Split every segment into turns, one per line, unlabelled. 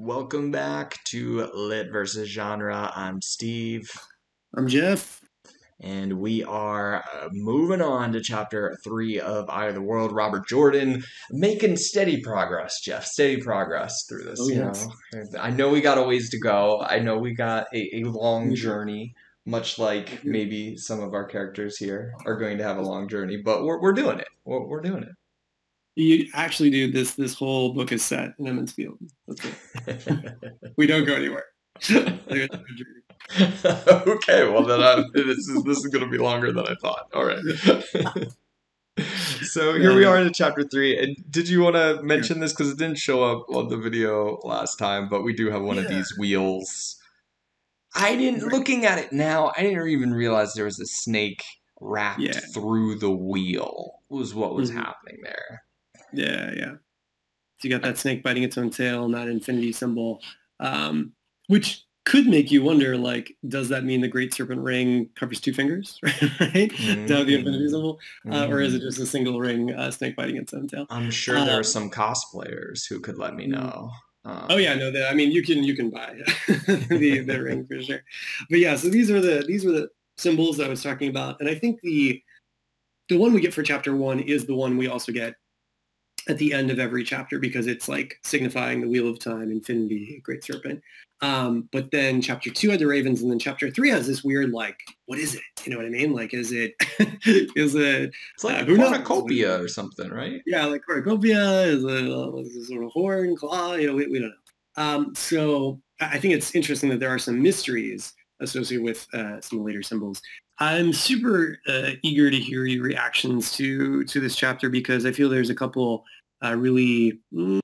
Welcome back to Lit versus Genre. I'm Steve,
I'm Jeff.
and we are uh, moving on to chapter three of Eye of the World. Robert Jordan making steady progress, Jeff. Steady progress through this.
Oh,
you
yes.
know, I know we got a ways to go. I know we got a, a long
Mhm.
journey, much like
Mhm.
maybe some of our characters here are going to have a long journey, but we're, we're doing it. We're, we're doing it.
You actually, dude, this this whole book is set in Emond's Field. That's. We don't go anywhere.
Okay, well then I, this is this is going to be longer than I thought. All right. so here we are in chapter three, and did you want to mention this because it didn't show up on the video last time, but we do have one of these wheels. I didn't looking at it now. I didn't even realize there was a snake wrapped
Yeah.
through the wheel. Was what was
Mhm.
happening there.
Yeah, yeah. So you got that snake biting its own tail, and that infinity symbol, um, which could make you wonder, like, does that mean the Great Serpent Ring covers two fingers, right? Have the infinity symbol, uh, or is it just a single ring uh, snake biting its own tail?
I'm sure there
Um,
are some cosplayers who could let me
Mm.
know. Um,
Oh yeah, no, that I mean you can you can buy the the ring for sure. But yeah, so these are the these are the symbols that I was talking about, and I think the the one we get for chapter one is the one we also get at the end of every chapter because it's like signifying the wheel of time, infinity, great serpent. Um, but then chapter two had the ravens, and then chapter three has this weird like, what is it? You know what I mean? Like, is it is it
It's like
Uh,
a
knows?
cornucopia or something, right?
yeah, like cornucopia is a, uh, a sort of horn, claw, you know, we, we don't know. Um, so I I think it's interesting that there are some mysteries associated with uh, some later symbols. I'm super uh, eager to hear your reactions to to this chapter because I feel there's a couple uh, really mm,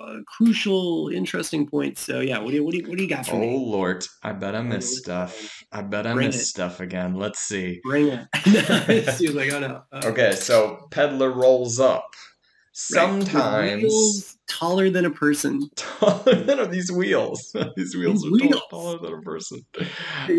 uh, crucial, interesting points. So yeah, what do you what do you, what do you got for
Oh
me?
Lord, I bet I missed stuff. I bet I missed stuff again. Let's see.
Bring it. She's like, oh no. Uh,
Okay, so peddler rolls up. Sometimes
wheels taller than a person.
taller than these wheels. these wheels
These
are
wheels.
taller than a person.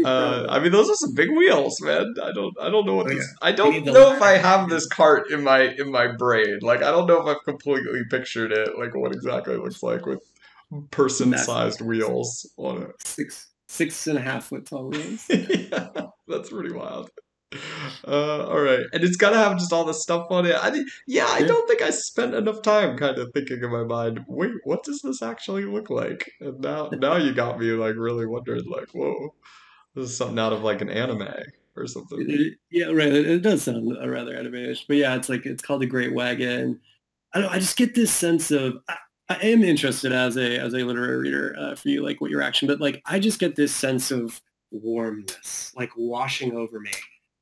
Uh, I mean, those are some big wheels, man. I don't, I don't know what
Oh,
this.
yeah.
I don't know if I have this cart in my in my brain. Like, I don't know if I've completely pictured it. Like, what exactly it looks like with person-sized wheels on it.
six six and a half foot tall wheels.
yeah, that's pretty wild. Uh, all right, and it's gotta have just all the stuff on it. I think, yeah, I don't think I spent enough time kind of thinking in my mind. Wait, what does this actually look like? And now, now you got me like really wondering, like, whoa, this is something out of like an anime or something.
Yeah, right. It, does sound rather anime-ish, but yeah, it's like it's called the Great Wagon. I don't. I just get this sense of. I, I am interested as a as a literary reader uh, for you, like what your action, but like I just get this sense of warmness, like washing over me.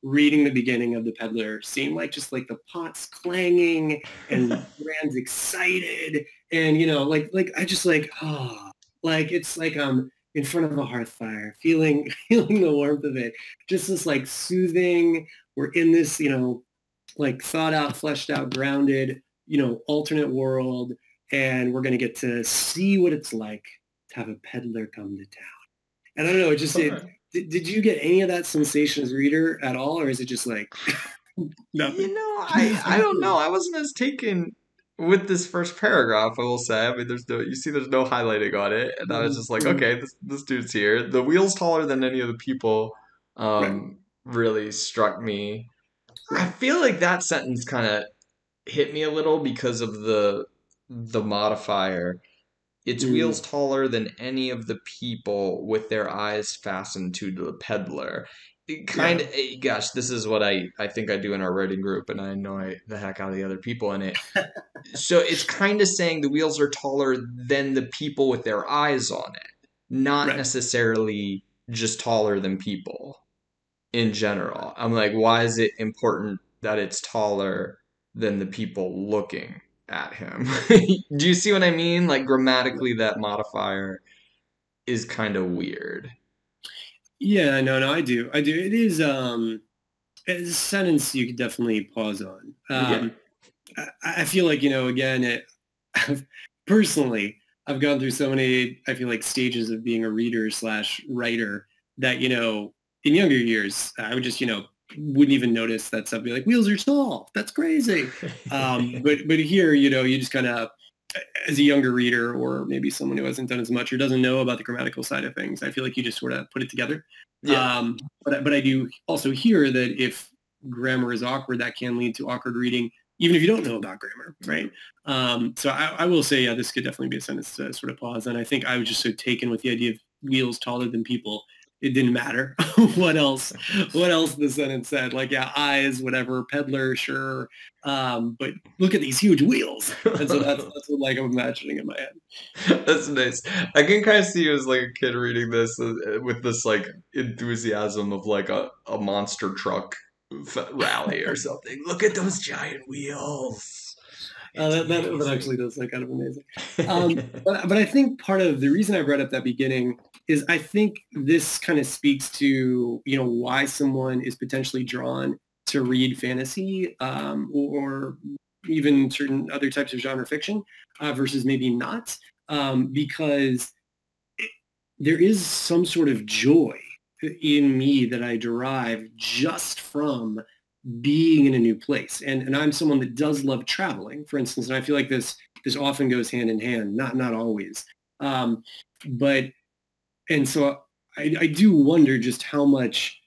Reading the beginning of the peddler scene, like just like the pots clanging and Rand's excited, and you know, like like I just like oh, like it's like I'm in front of a hearth fire, feeling feeling the warmth of it. Just this like soothing. We're in this, you know, like thought out, fleshed out, grounded, you know, alternate world, and we're gonna get to see what it's like to have a peddler come to town. And I don't know, it just it. Did, did you get any of that sensation as a reader at all, or is it just like nothing?
You know, I I don't know. I wasn't as taken with this first paragraph. I will say. I mean, there's no you see, there's no highlighting on it, and I was just like,
Mhm.
okay, this this dude's here. The wheel's taller than any of the people. Um, really struck me. I feel like that sentence kind of hit me a little because of the the modifier. Its
Mm.
wheels taller than any of the people with their eyes fastened to the peddler. It kind of, gosh, this is what I, I think I do in our writing group, and I annoy the heck out of the other people in it. so it's kind of saying the wheels are taller than the people with their eyes on it, not
Right.
necessarily just taller than people in general. I'm like, why is it important that it's taller than the people looking at him? Do you see what I mean? Like grammatically, that modifier is kind of weird.
Yeah, no, no, I do. I do. It is um it's a sentence you could definitely pause on. Um I, I feel like, you know, again, it personally, I've gone through so many, I feel like stages of being a reader slash writer that, you know, in younger years, I would just, you know, wouldn't even notice that stuff. Be like, wheels are tall. That's crazy. Um, but but here, you know, you just kind of as a younger reader or maybe someone who hasn't done as much or doesn't know about the grammatical side of things, I feel like you just sort of put it together. Yeah. Um, but, but I do also hear that if grammar is awkward, that can lead to awkward reading, even if you don't know about grammar, right? Um, so I, I, will say, yeah, this could definitely be a sentence to sort of pause. And I think I was just so taken with the idea of wheels taller than people it didn't matter what else what else the sentence said. Like yeah eyes whatever peddler sure. Um, but look at these huge wheels. And so that's that's what like i'm imagining in my head.
That's nice. I can kind of see you as like a kid reading this uh, with this like enthusiasm of like a, a monster truck rally or something. Look at those giant wheels.
Uh, that, that, that, actually does sound kind of amazing. Um, but, but I think part of the reason I brought up that beginning is I think this kind of speaks to, you know, why someone is potentially drawn to read fantasy um, or even certain other types of genre fiction uh, versus maybe not, um, because there is some sort of joy in me that I derive just from being in a new place. And, and I'm someone that does love traveling, for instance, and I feel like this this often goes hand in hand, not not always. Um, but and so I, I do wonder just how much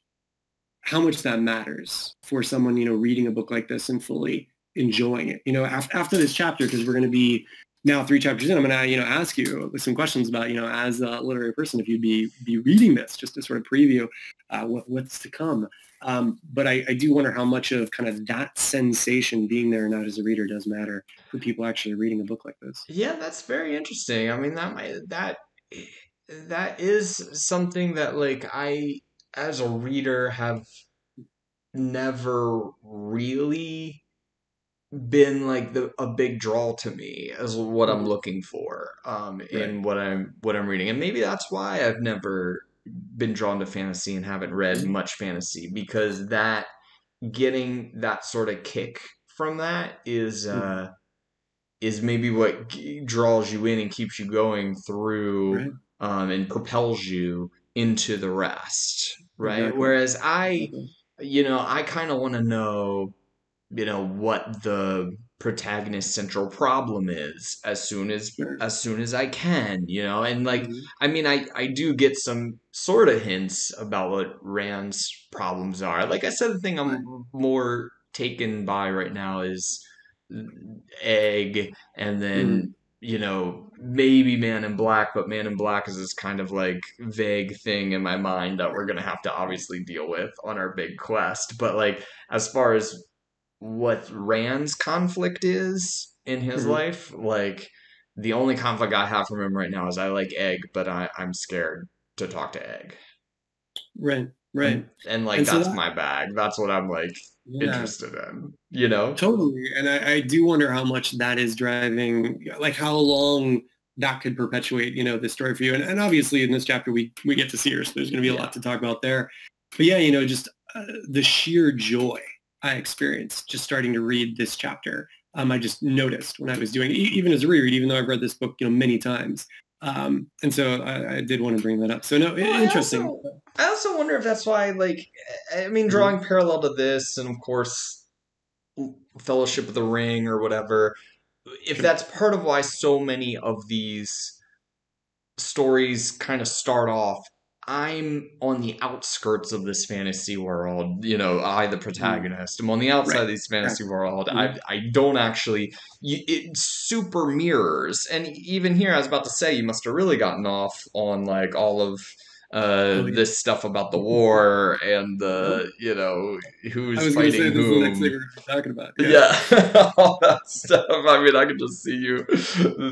how much that matters for someone, you know, reading a book like this and fully enjoying it. You know, after, after this chapter, because we're going to be now three chapters in, I'm going to, you know, ask you some questions about, you know, as a literary person, if you'd be be reading this, just to sort of preview uh, what, what's to come. Um, but I, I, do wonder how much of kind of that sensation being there or not as a reader does matter for people actually reading a book like this.
Yeah, that's very interesting. I mean, that might that that is something that like I as a reader have never really been like the a big draw to me as what I'm mm-hmm. looking for um in what I'm what I'm reading and maybe that's why I've never been drawn to fantasy and haven't read mm-hmm. much fantasy because that getting that sort of kick from that is mm-hmm. uh is maybe what draws you in and keeps you going through right um, and propels you into the rest, right? Exactly. Whereas I, you know, I kind of want to know, you know, what the protagonist central problem is as soon as sure. as soon as I can, you know, and like mm-hmm. I mean I I do get some sort of hints about what Rand's problems are. Like I said, the thing I'm more taken by right now is egg and then mm-hmm you know, maybe Man in Black, but Man in Black is this kind of like vague thing in my mind that we're gonna have to obviously deal with on our big quest. But like as far as what Rand's conflict is in his mm-hmm. life, like the only conflict I have from him right now is I like Egg, but I, I'm scared to talk to Egg.
Right, right.
And, and like and that's so that, my bag. That's what I'm like yeah. interested in you know
totally and I, I, do wonder how much that is driving like how long that could perpetuate you know the story for you and, and obviously in this chapter we we get to see her so there's going to be a yeah. lot to talk about there but yeah you know just uh, the sheer joy i experienced just starting to read this chapter um, i just noticed when i was doing even as a reread even though i've read this book you know many times um, and so I, I, did want to bring that up. So no, well, interesting.
I also, I also, wonder if that's why, like, I mean, drawing mm-hmm. parallel to this, and of course, Fellowship of the Ring or whatever. If that's part of why so many of these stories kind of start off I'm on the outskirts of this fantasy world. You know, I, the mm-hmm. protagonist, I'm on the outside right. of this fantasy world. I, mm-hmm. I don't actually. You, it super mirrors, and even here, I was about to say, you must have really gotten off on like all of uh, oh, this stuff about the war and the you know who's I was fighting say, whom. This is the next thing we're talking about. Yeah, yeah. all that stuff. I mean, I can just see you.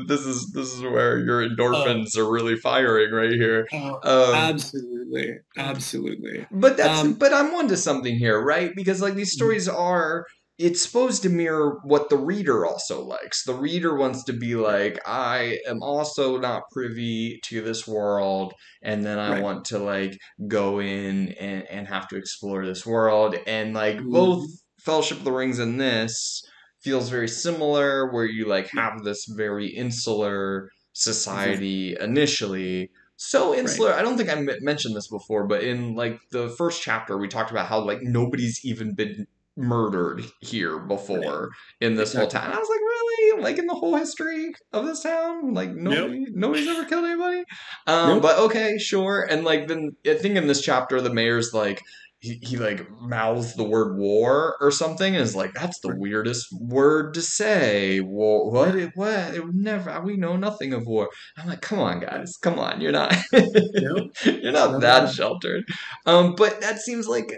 This is this is where your endorphins are really firing right here.
Oh, um, absolutely, absolutely.
But that's um, but I'm onto something here, right? Because like these mm-hmm. stories are it's supposed to mirror what the reader also likes. The reader wants to be like, I am also not privy to this world, and then I right. want to like go in and, and have to explore this world. And like mm-hmm. both Fellowship of the Rings and this feels very similar, where you like have this very insular society initially. So insular. Right. I don't think I mentioned this before, but in like the first chapter, we talked about how like nobody's even been murdered here before in this
Exactly.
whole town. I was like, really? Like in the whole history of this town? Like nobody nobody's ever killed anybody? Um
Nope.
but okay, sure. And like then I think in this chapter the mayor's like he, he like mouths the word war or something and is like that's the weirdest word to say war what it what it would never we know nothing of war i'm like come on guys come on you're not
Nope.
you're not
Not
that sheltered um but that seems like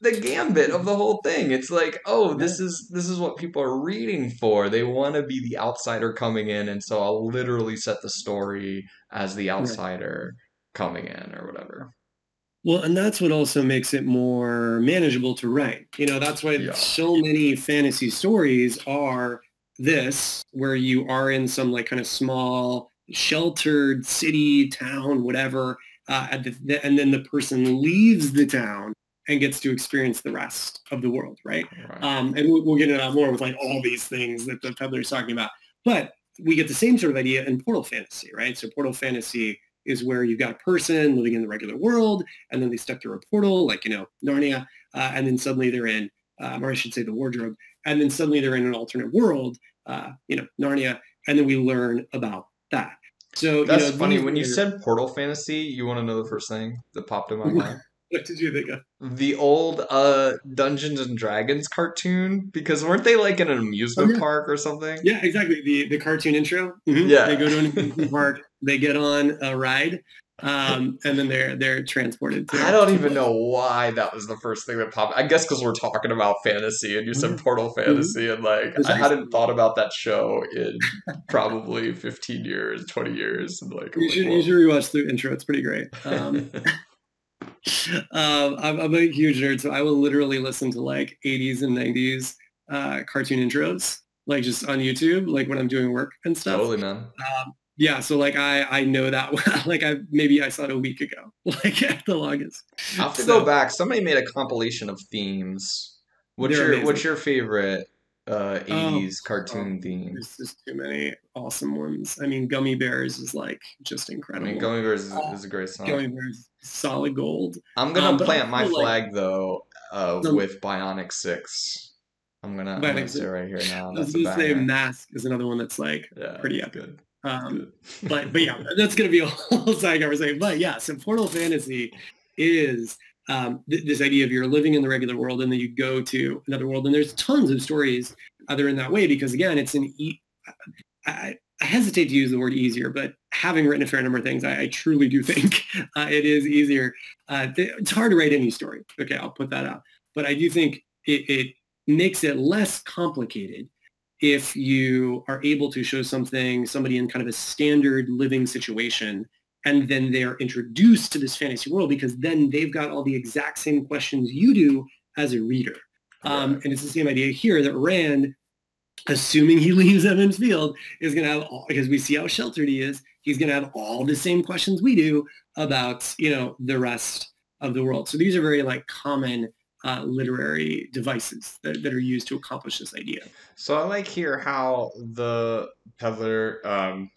the gambit of the whole thing. It's like oh this is this is what people are reading for. They want to be the outsider coming in and so i'll literally set the story as the outsider coming in or whatever.
Well, and that's what also makes it more manageable to write. You know, that's why
Yeah.
so many fantasy stories are this, where you are in some like kind of small, sheltered city, town, whatever, uh, at the, and then the person leaves the town and gets to experience the rest of the world, right?
right
Um, and we'll, we'll get into that more with like all these things that the peddler is talking about. But we get the same sort of idea in portal fantasy, right? So portal fantasy is where you've got a person living in the regular world, and then they step through a portal, like you know Narnia, uh, and then suddenly they're in, um, or I should say, the wardrobe, and then suddenly they're in an alternate world, uh, you know Narnia, and then we learn about that. So
That's
you know,
funny. When you said Portal Fantasy, you want to know the first thing that popped in my mind?
What did you think of?
The old uh, Dungeons and Dragons cartoon, because weren't they like in an amusement
Oh, yeah.
park or something?
Yeah, exactly. The the cartoon intro. Mhm.
Yeah.
they go to an amusement park, they get on a ride, um, and then they're they're transported. To,
I don't even know why that was the first thing that popped. I guess because we're talking about fantasy, and you said
Mhm.
Portal Fantasy, and like I hadn't thought about that show in probably fifteen years, twenty years, and like,
You should
whoa.
you should rewatch the intro. It's pretty great. Um, um, I'm, I'm a huge nerd, so I will literally listen to like 80s and 90s uh, cartoon intros, like just on YouTube, like when I'm doing work and stuff.
totally, man.
Yeah, so like I I know that well. like I maybe I saw it a week ago, like at the longest.
I have to
So-
go back. Somebody made a compilation of themes. What's your
amazing.
What's your favorite uh,
Oh,
80s cartoon
oh,
theme?
There's just too many awesome ones. I mean, Gummy Bears is like just
I
incredible.
mean, Gummy Bears is,
Uh,
is a great song.
Gummy Bears, solid gold.
I'm gonna
um,
plant my
like-
flag though uh,
Some-
with Bionic Six. I'm gonna, I'm gonna say right here now.
I was
That's
gonna say. Mask is another one that's like,
Yeah,
pretty epic.
Good.
um,
good.
but but yeah, that's gonna be a whole side conversation. But yeah, so Portal Fantasy is um, th- this idea of you're living in the regular world and then you go to another world, and there's tons of stories are in that way because again, it's an e- I, I hesitate to use the word easier, but having written a fair number of things, I, I truly do think uh, it is easier. Uh, th- it's hard to write any story. Okay, I'll put that out, but I do think it, it makes it less complicated if you are able to show something, somebody in kind of a standard living situation, and then they're introduced to this fantasy world because then they've got all the exact same questions you do as a reader. Um, and it's the same idea here that Rand, assuming he leaves Emond's Field, is going to have all, because we see how sheltered he is, he's going to have all the same questions we do about, you know, the rest of the world. So these are very like common uh, literary devices that, that are used to accomplish this idea.
So I like here how the peddler um,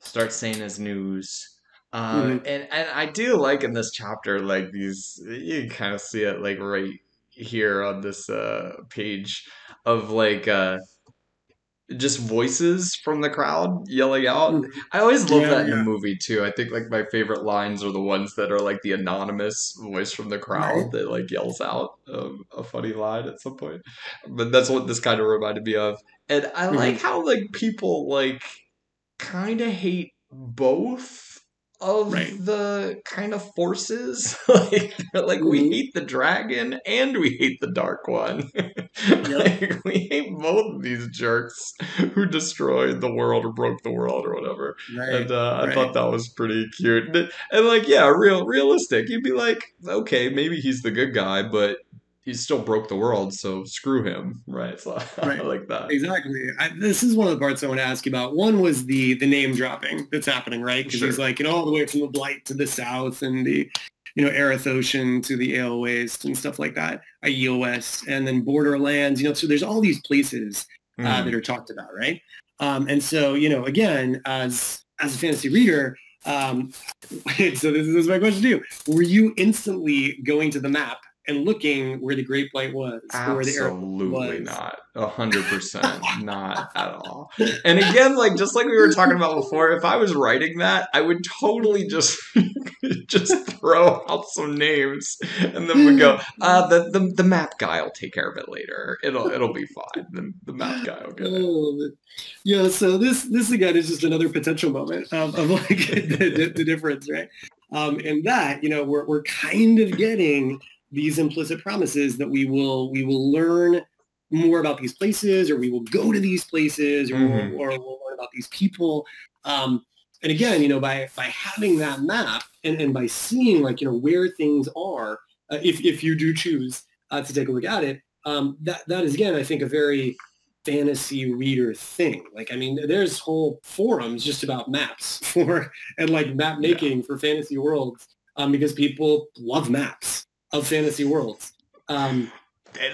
starts saying his news. Uh,
Mhm.
and, and I do like in this chapter, like these, you kind of see it like right here on this uh, page of like uh, just voices from the crowd yelling out.
Mhm.
I always love
Yeah,
that in a
yeah.
movie too. I think like my favorite lines are the ones that are like the anonymous voice from the crowd
Right.
that like yells out um, a funny line at some point. But that's what this kind of reminded me of. And I
Mhm.
like how like people like kind of hate both of
Right.
the kind of forces. like they're like we
Mhm.
hate the dragon and we hate the dark one. like we hate both of these jerks who destroyed the world or broke the world or whatever.
Right.
And uh, I
right.
thought that was pretty cute. And, and, like, yeah, real realistic. You'd be like, okay, maybe he's the good guy, but he still broke the world, so screw him, right? So I
Right.
like that.
Exactly. I, this is one of the parts I want to ask you about. One was the the name dropping that's happening, right? Because he's like, you know, all the way from the Blight to the South and the, you know, Aryth Ocean to the Ale Waste and stuff like that, Aiel Waste, and then Borderlands. You know, so there's all these places uh,
Mm.
that are talked about, right? Um, and so, you know, again, as as a fantasy reader, um, so this is, this is my question to you: Were you instantly going to the map and looking where the great blight was
absolutely not. A hundred percent not at all. And again like just like we were talking about before if i was writing that i would totally just just throw out some names and then we go uh the, the the map guy will take care of it later. It'll it'll be fine. The, the map guy will get it.
Oh, yeah. So this this again is just another potential moment of, of like the, the, the difference, right? Um, and that you know we're we're kind of getting these implicit promises that we will we will learn more about these places, or we will go to these places, or,
Mhm.
or we'll learn about these people. Um, and again, you know, by by having that map and, and by seeing like you know where things are, uh, if if you do choose uh, to take a look at it, um, that that is again, I think, a very fantasy reader thing. Like, I mean, there's whole forums just about maps for and like map making for fantasy worlds um, because people love maps of fantasy worlds. Um,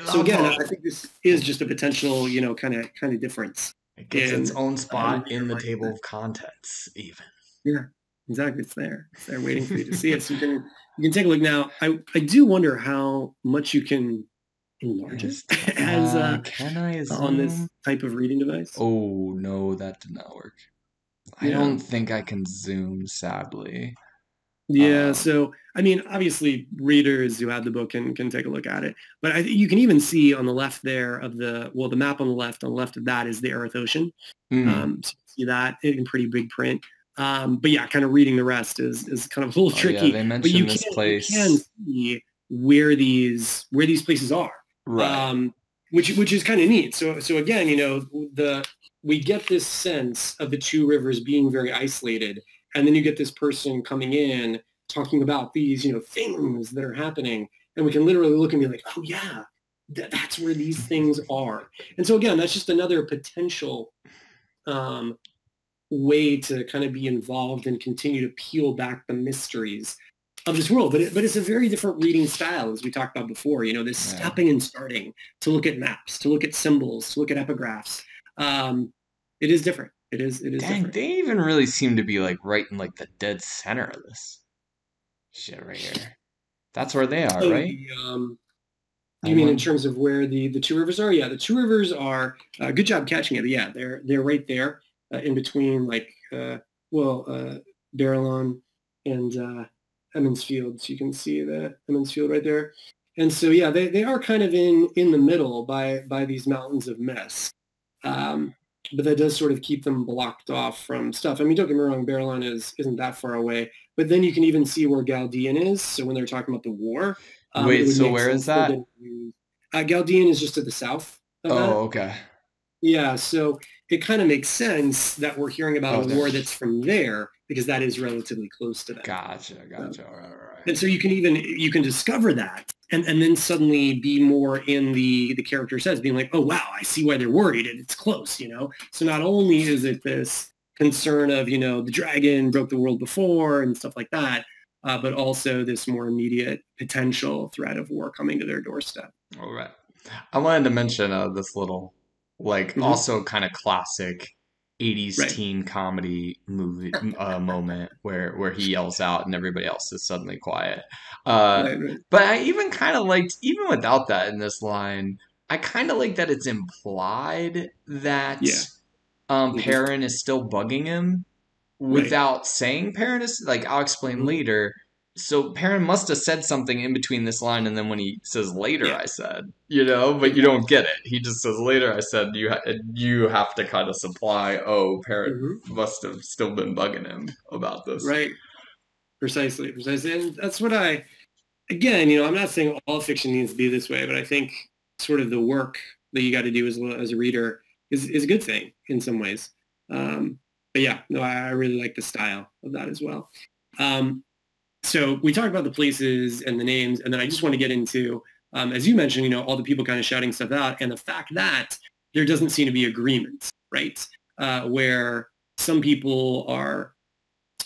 so again. I think this is just a potential, you know, kind of kind of difference.
it gets its own spot in the
like
table
that.
of contents even Yeah,
Exactly, it's there. It's there, waiting for you to see it. So you can you can take a look now. I I do wonder how much you can enlarge it as
Uh, can i
on this type of reading device.
Oh no, that did not work. I
Yeah.
don't think I can zoom, sadly.
Yeah,
Um,
so I mean, obviously, readers who have the book can can take a look at it. But I, you can even see on the left there of the well, the map on the left. On the left of that is the Aryth Ocean.
Mm.
Um, so you can see that in pretty big print. Um, but yeah, kind of reading the rest is is kind of a little
Oh,
tricky.
yeah, they
but you
this
can,
place.
you can see where these where these places are
right.
um, which which is kind of neat. So so again, you know, the we get this sense of the two rivers being very isolated, and then you get this person coming in talking about these you know things that are happening, and we can literally look and be like, oh yeah, th- that's where these things are. And so again, that's just another potential um, way to kind of be involved and continue to peel back the mysteries of this world. But it, but it's a very different reading style, as we talked about before. You know, this
Yeah.
stopping and starting to look at maps, to look at symbols, to look at epigraphs. Um, it is different. It is. It is
Dang,
different.
they even really seem to be like right in like the dead center of this shit right here. That's where they are,
So
right?
the, um, you mean in terms of where the the two rivers are? Yeah, the two rivers are. Uh, good job catching it. Yeah, they're they're right there uh, in between, like uh, well, uh, Baerlon and uh, Emond's Field. So you can see the Emond's Field right there. And so yeah, they, they are kind of in in the middle by by these Mountains of Mist. Um, but that does sort of keep them blocked off from stuff. I mean, don't get me wrong, Baerlon is isn't that far away. But then you can even see where Ghealdan is. So when they're talking about the war, um,
Wait, so where is that?
Uh, Ghealdan is just to the south. Of that.
Oh, okay.
Yeah, so it kind of makes sense that we're hearing about
Oh,
a war that's from there because that is relatively close to them.
Gotcha, gotcha. All right, all right.
And so you can even you can discover that and, and then suddenly be more in the the character says, being like, oh wow, I see why they're worried and it's close, you know. So not only is it this concern of, you know, the dragon broke the world before and stuff like that, uh, but also this more immediate potential threat of war coming to their doorstep.
All right. I wanted to mention uh, this little, like,
Mhm.
also kind of classic 80s
Right.
teen comedy movie uh, moment where where he yells out and everybody else is suddenly quiet. Uh,
Right, right.
But I even kind of liked, even without that in this line, I kind of like that it's implied that
Yeah.
um,
Mhm.
Perrin is still bugging him without saying Perrin is. Like, I'll explain
Mhm.
later. So Perrin must have said something in between this line and then when he says later,
Yeah.
I said, you know, but you don't get it. He just says later, I said, you ha- you have to kind of supply, oh, Perrin
Mhm.
must have still been bugging him about this.
Right. Precisely, precisely. And that's what I, again, you know, I'm not saying all fiction needs to be this way, but I think sort of the work that you got to do as a, as a reader is, is a good thing in some ways. Um, but yeah, no, I, I really like the style of that as well. Um, so we talked about the places and the names, and then I just want to get into, um, as you mentioned, you know, all the people kind of shouting stuff out, and the fact that there doesn't seem to be agreement, right? Uh, where some people are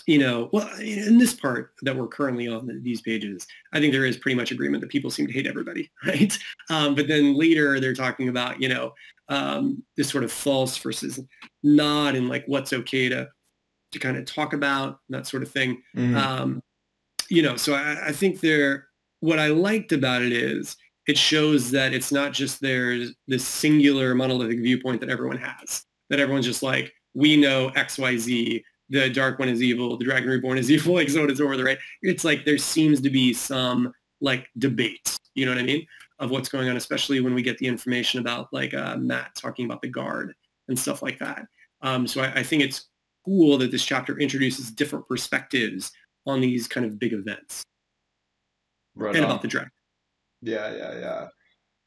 you know, well, in this part that we're currently on these pages, I think there is pretty much agreement that people seem to hate everybody, right? Um, but then later they're talking about, you know, um, this sort of false versus not and like what's okay to to kind of talk about that sort of thing.
Mhm.
Um, you know, so I, I think there what I liked about it is it shows that it's not just there's this singular monolithic viewpoint that everyone has. That everyone's just like, we know X, Y, Z. The Dark One is evil. The Dragon Reborn is evil. Like and so forth. Right? It's like there seems to be some like debate. You know what I mean? Of what's going on, especially when we get the information about like uh, Mat talking about the guard and stuff like that. Um, so I, I think it's cool that this chapter introduces different perspectives on these kind of big events
Right
and
on.
about the dragon.
Yeah, yeah, yeah.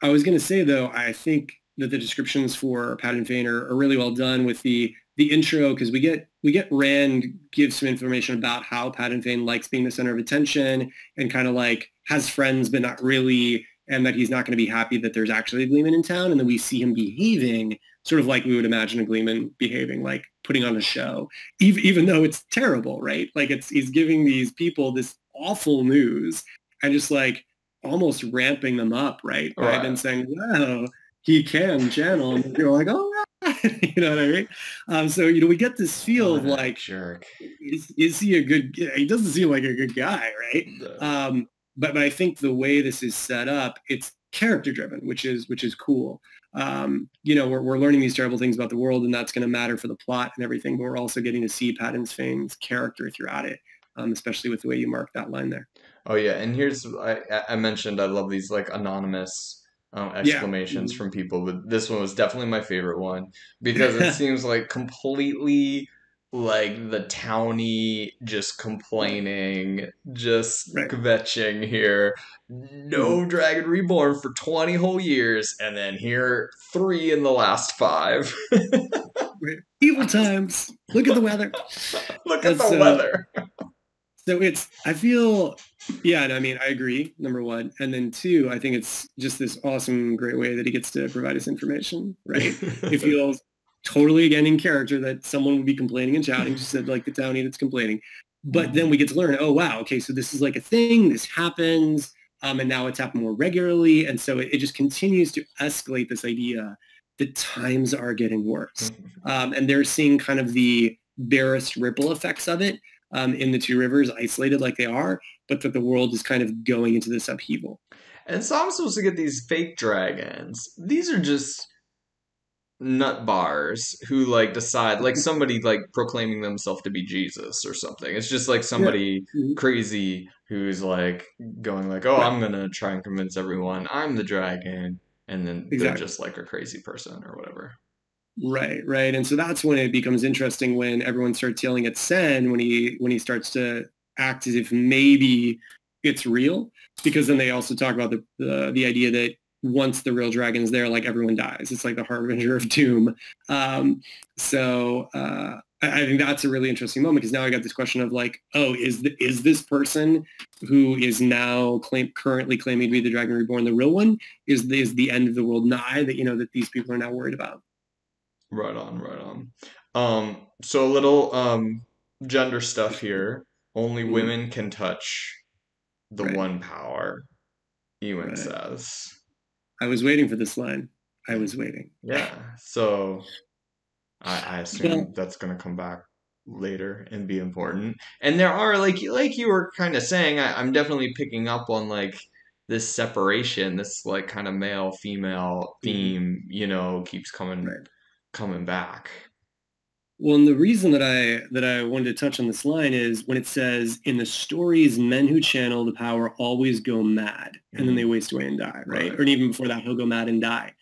I was going to say though, I think that the descriptions for Padan Fain are, are really well done with the the intro because we get we get Rand give some information about how Padan Fain likes being the center of attention and kind of like has friends but not really, and that he's not going to be happy that there's actually a Gleeman in town, and then we see him behaving sort of like we would imagine a Gleeman behaving, like putting on a show, even even though it's terrible, right? Like it's he's giving these people this awful news and just like almost ramping them up, right? By
Right.
then saying, "Wow, he can channel," and you're like, "Oh." you know what I mean? Um, so you know, we get this feel of like,
jerk.
is, is he a good? He doesn't seem like a good guy, right? Um, but but I think the way this is set up, it's character driven, which is which is cool. Um, you know, we're, we're learning these terrible things about the world, and that's going to matter for the plot and everything. But we're also getting to see Padan's Fain's character throughout it, um, especially with the way you mark that line there.
Oh yeah, and here's I I mentioned I love these like anonymous um, exclamations from people, but this one was definitely my favorite one because it seems like completely like the towny just complaining, just
Right.
kvetching here. No Dragon Reborn for 20 whole years, and then here three in the last five.
Evil times. Look at the weather.
Look at
That's,
the
uh,
weather.
So it's, I feel, yeah, and I mean, I agree, number one. And then two, I think it's just this awesome, great way that he gets to provide us information, right? it feels totally again in character that someone would be complaining and shouting, just said like the townie that's complaining. But then we get to learn, oh, wow, okay, so this is like a thing, this happens, um, and now it's happened more regularly. And so it, it just continues to escalate this idea that times are getting worse. Um, and they're seeing kind of the barest ripple effects of it um, in the two rivers, isolated like they are, but that the world is kind of going into this upheaval.
And so I'm supposed to get these fake dragons. These are just nut bars who like decide like somebody like proclaiming themselves to be Jesus or something. It's just like somebody
Mhm.
crazy who's like going like, "Oh, I'm going to try and convince everyone I'm the dragon." And then they're just like a crazy person or whatever.
Right, right. And so that's when it becomes interesting when everyone starts yelling at Cenn when he when he starts to act as if maybe it's real. Because then they also talk about the the, the idea that once the real dragon's there, like everyone dies. It's like the harbinger of doom. Um, so uh, I, I think that's a really interesting moment because now I got this question of like, oh, is the, is this person who is now claim currently claiming to be the dragon reborn the real one? Is the, is the end of the world nigh that you know that these people are now worried about?
Right on, right on. Um so a little um gender stuff here. Only
Mhm.
women can touch the
Right.
one power. Ewan
Right.
says.
I was waiting for this line. I was waiting.
Yeah, so I, I assume
Well-
that's going to come back later and be important. And there are like like you were kind of saying, I, I'm definitely picking up on like this separation, this like kind of male female theme, you know, keeps coming
Mm-hmm. Right.
coming back.
Well, and the reason that I that I wanted to touch on this line is when it says in the stories, men who channel the power always go mad, and then they waste away and die, right?
Right.
Or even before that, he'll go mad and die.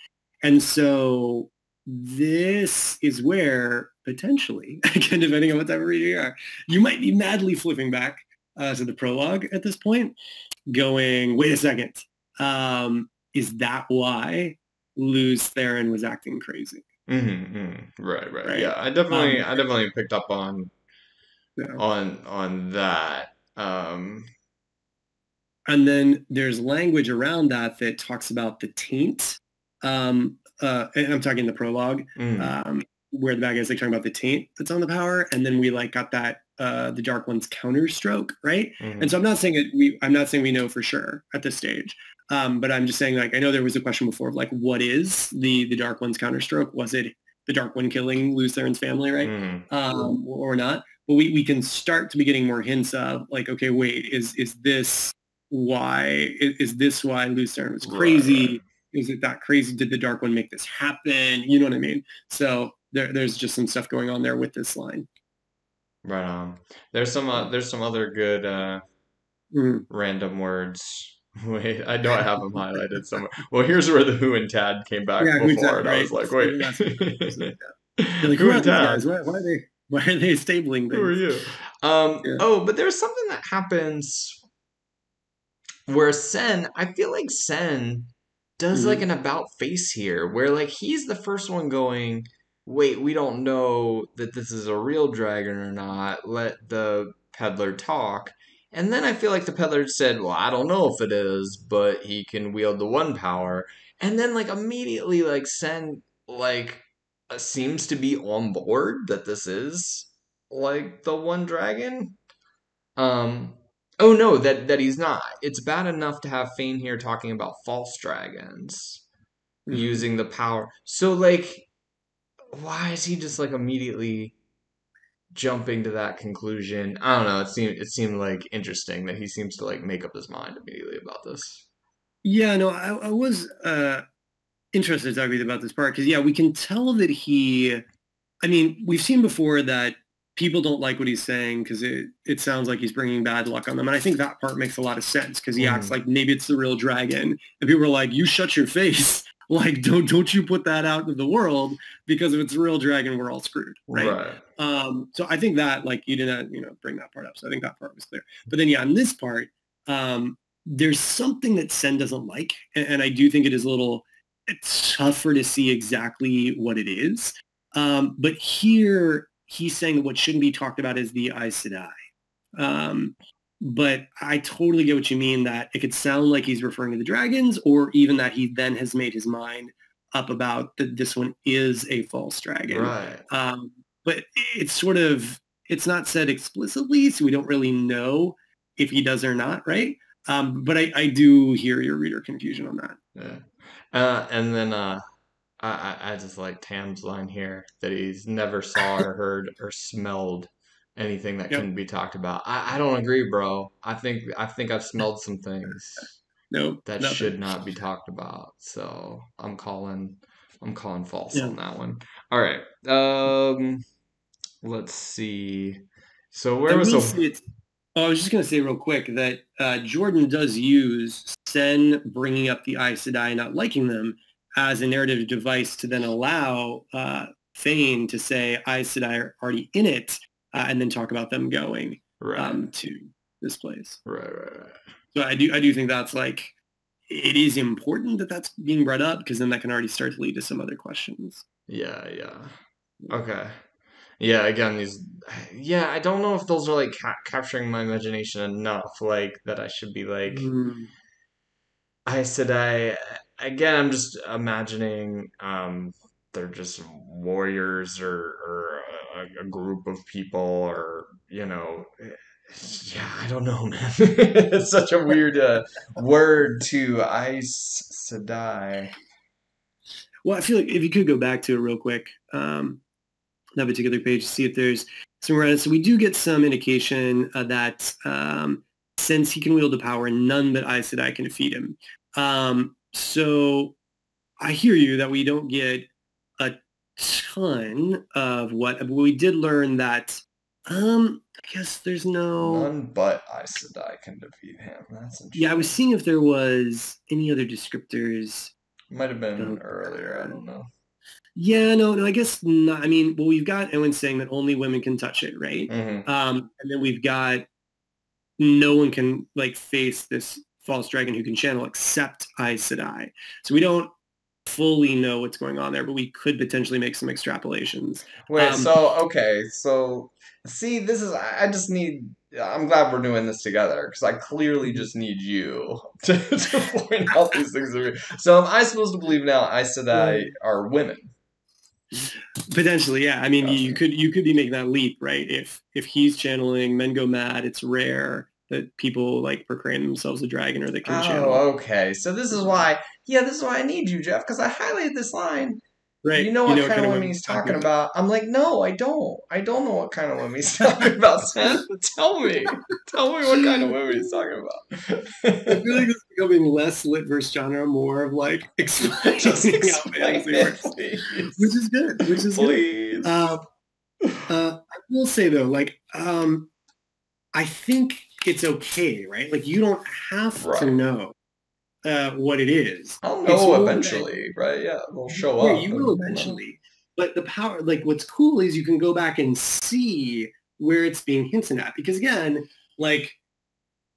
And so this is where potentially, again, depending on what type of reader you are, you might be madly flipping back uh, to the prologue at this point, going, "Wait a second, um, is that why Lews Therin was acting crazy?"
Mm-hmm, Right, right,
Right.
Yeah, I definitely,
Um,
I definitely picked up on
Yeah.
on on that. Um,
And then there's language around that that talks about the taint. Um, uh, and I'm talking the prologue,
mm,
um, where the bad guys like talking about the taint that's on the power, and then we like got that uh, the dark one's counter stroke, right?
mhm.
And so I'm not saying that we I'm not saying we know for sure at this stage. Um, but I'm just saying like I know there was a question before of like what is the the dark one's counter stroke? Was it the dark one killing Lews Therin's family, right?
Mhm.
um, or not. But we, we can start to be getting more hints of like, okay, wait, is is this why is, is this why Lucerne was crazy? Right. Is it that crazy? Did the Dark One make this happen? You know what I mean? So there, there's just some stuff going on there with this line.
Right on. There's some uh, there's some other good uh, mm. random words. Wait, I know I have them highlighted somewhere. Well, here's where the Hu and Tad came back yeah, before, and right? I was like, wait.
like, who, who are Tad? Why, why, are they why are they stabling things?
Who are you? Um, yeah. Oh, but there's something that happens where Cenn. I feel like Cenn does mm-hmm. like an about face here, where like he's the first one going wait, we don't know that this is a real dragon or not. Let the peddler talk. And then I feel like the peddler said, well, I don't know if it is, but he can wield the one power. And then like immediately like Cenn like uh, seems to be on board that this is like the one dragon. Um oh no, that that he's not. It's bad enough to have Fain here talking about false dragons mm-hmm. using the power. So like why is he just like immediately jumping to that conclusion? I don't know. It seemed it seemed like interesting that he seems to like make up his mind immediately about this.
Yeah, no, I, I was uh, interested to talk with about this part because yeah, we can tell that he. I mean, we've seen before that people don't like what he's saying because it, it sounds like he's bringing bad luck on them. And I think that part makes a lot of sense because he mm. acts like maybe it's the real dragon. And people are like, you shut your face like don't don't you put that out into the world because if it's a real dragon we're all screwed right? right, um so i think that like you didn't you know bring that part up so i think that part was clear but then yeah on this part um there's something that Cenn doesn't like and, and i do think it is a little it's tougher to see exactly what it is um but here he's saying what shouldn't be talked about is the Aes Sedai. But I totally get what you mean that it could sound like he's referring to the dragons or even that he then has made his mind up about that this one is a false dragon.
Right.
Um, but it's sort of, it's not said explicitly, so we don't really know if he does or not, right? Um, but I, I do hear your reader confusion on that.
Yeah. Uh, and then uh, I, I just like Tam's line here that he's never saw or heard or smelled anything that yep. couldn't be talked about. I, I don't agree, bro. I think I think I've smelled some things.
Nope,
that nothing. should not be talked about. So I'm calling I'm calling false yeah. on that one. All right. Um let's see. So where I was
the oh, I was just going to say real quick that uh, Jordan does use Cenn bringing up the Aes Sedai and not liking them as a narrative device to then allow uh, Fain to say Aes Sedai are already in it uh, and then talk about them going right. um, to this place.
Right, right, right.
So I do, I do think that's like it is important that that's being brought up because then that can already start to lead to some other questions.
Yeah, yeah. Okay. Yeah, again, these. Yeah, I don't know if those are like ca- capturing my imagination enough, like that I should be like. Mm. Aes Sedai again. I'm just imagining. Um, they're just warriors or, or a, a group of people or you know yeah i don't know man. It's such a weird uh, word to Aes Sedai.
Well i feel like if you could go back to it real quick um, that particular page to see if there's somewhere some so we do get some indication uh, that um, since he can wield the power none but Aes Sedai can defeat him. Um, so i hear you that we don't get a ton of what we did learn that um I guess there's no
none but Aes Sedai can defeat him. That's interesting.
Yeah, I was seeing if there was any other descriptors.
Might have been earlier. I don't know.
Yeah, no, no. I guess not. I mean, well, we've got Owen saying that only women can touch it, right? Mm-hmm. Um, and then we've got no one can like face this false dragon who can channel except Aes Sedai. So we don't fully know what's going on there, but we could potentially make some extrapolations.
Wait, um, so okay, so see, this is I just need. I'm glad we're doing this together because I clearly just need you to, to point out these things. So am I supposed to believe now? Aes Sedai are women.
Potentially, yeah. I mean, you could you could be making that leap, right? If if he's channeling men go mad, it's rare that people like proclaim themselves a dragon or they can
oh,
channel.
okay. So this is why, yeah, this is why I need you, Jeff, because I highlighted this line
right.
You know what kind, of woman he's talking about. I'm like, no, I don't. I don't know what kind of woman he's talking about. Tell me. Tell me what kind of woman he's talking about.
I feel like it's becoming less lit versus genre, more of like explaining
Just explain
fantasy
it.
Which is good. Which is good.
Please.
Uh, uh, I will say though, like, um, I think it's okay, right? Like, you don't have to know uh, what it is.
I'll know eventually, right? Yeah, they'll show
Yeah,
up.
you will eventually. But the power, like, what's cool is you can go back and see where it's being hinted at. Because again, like,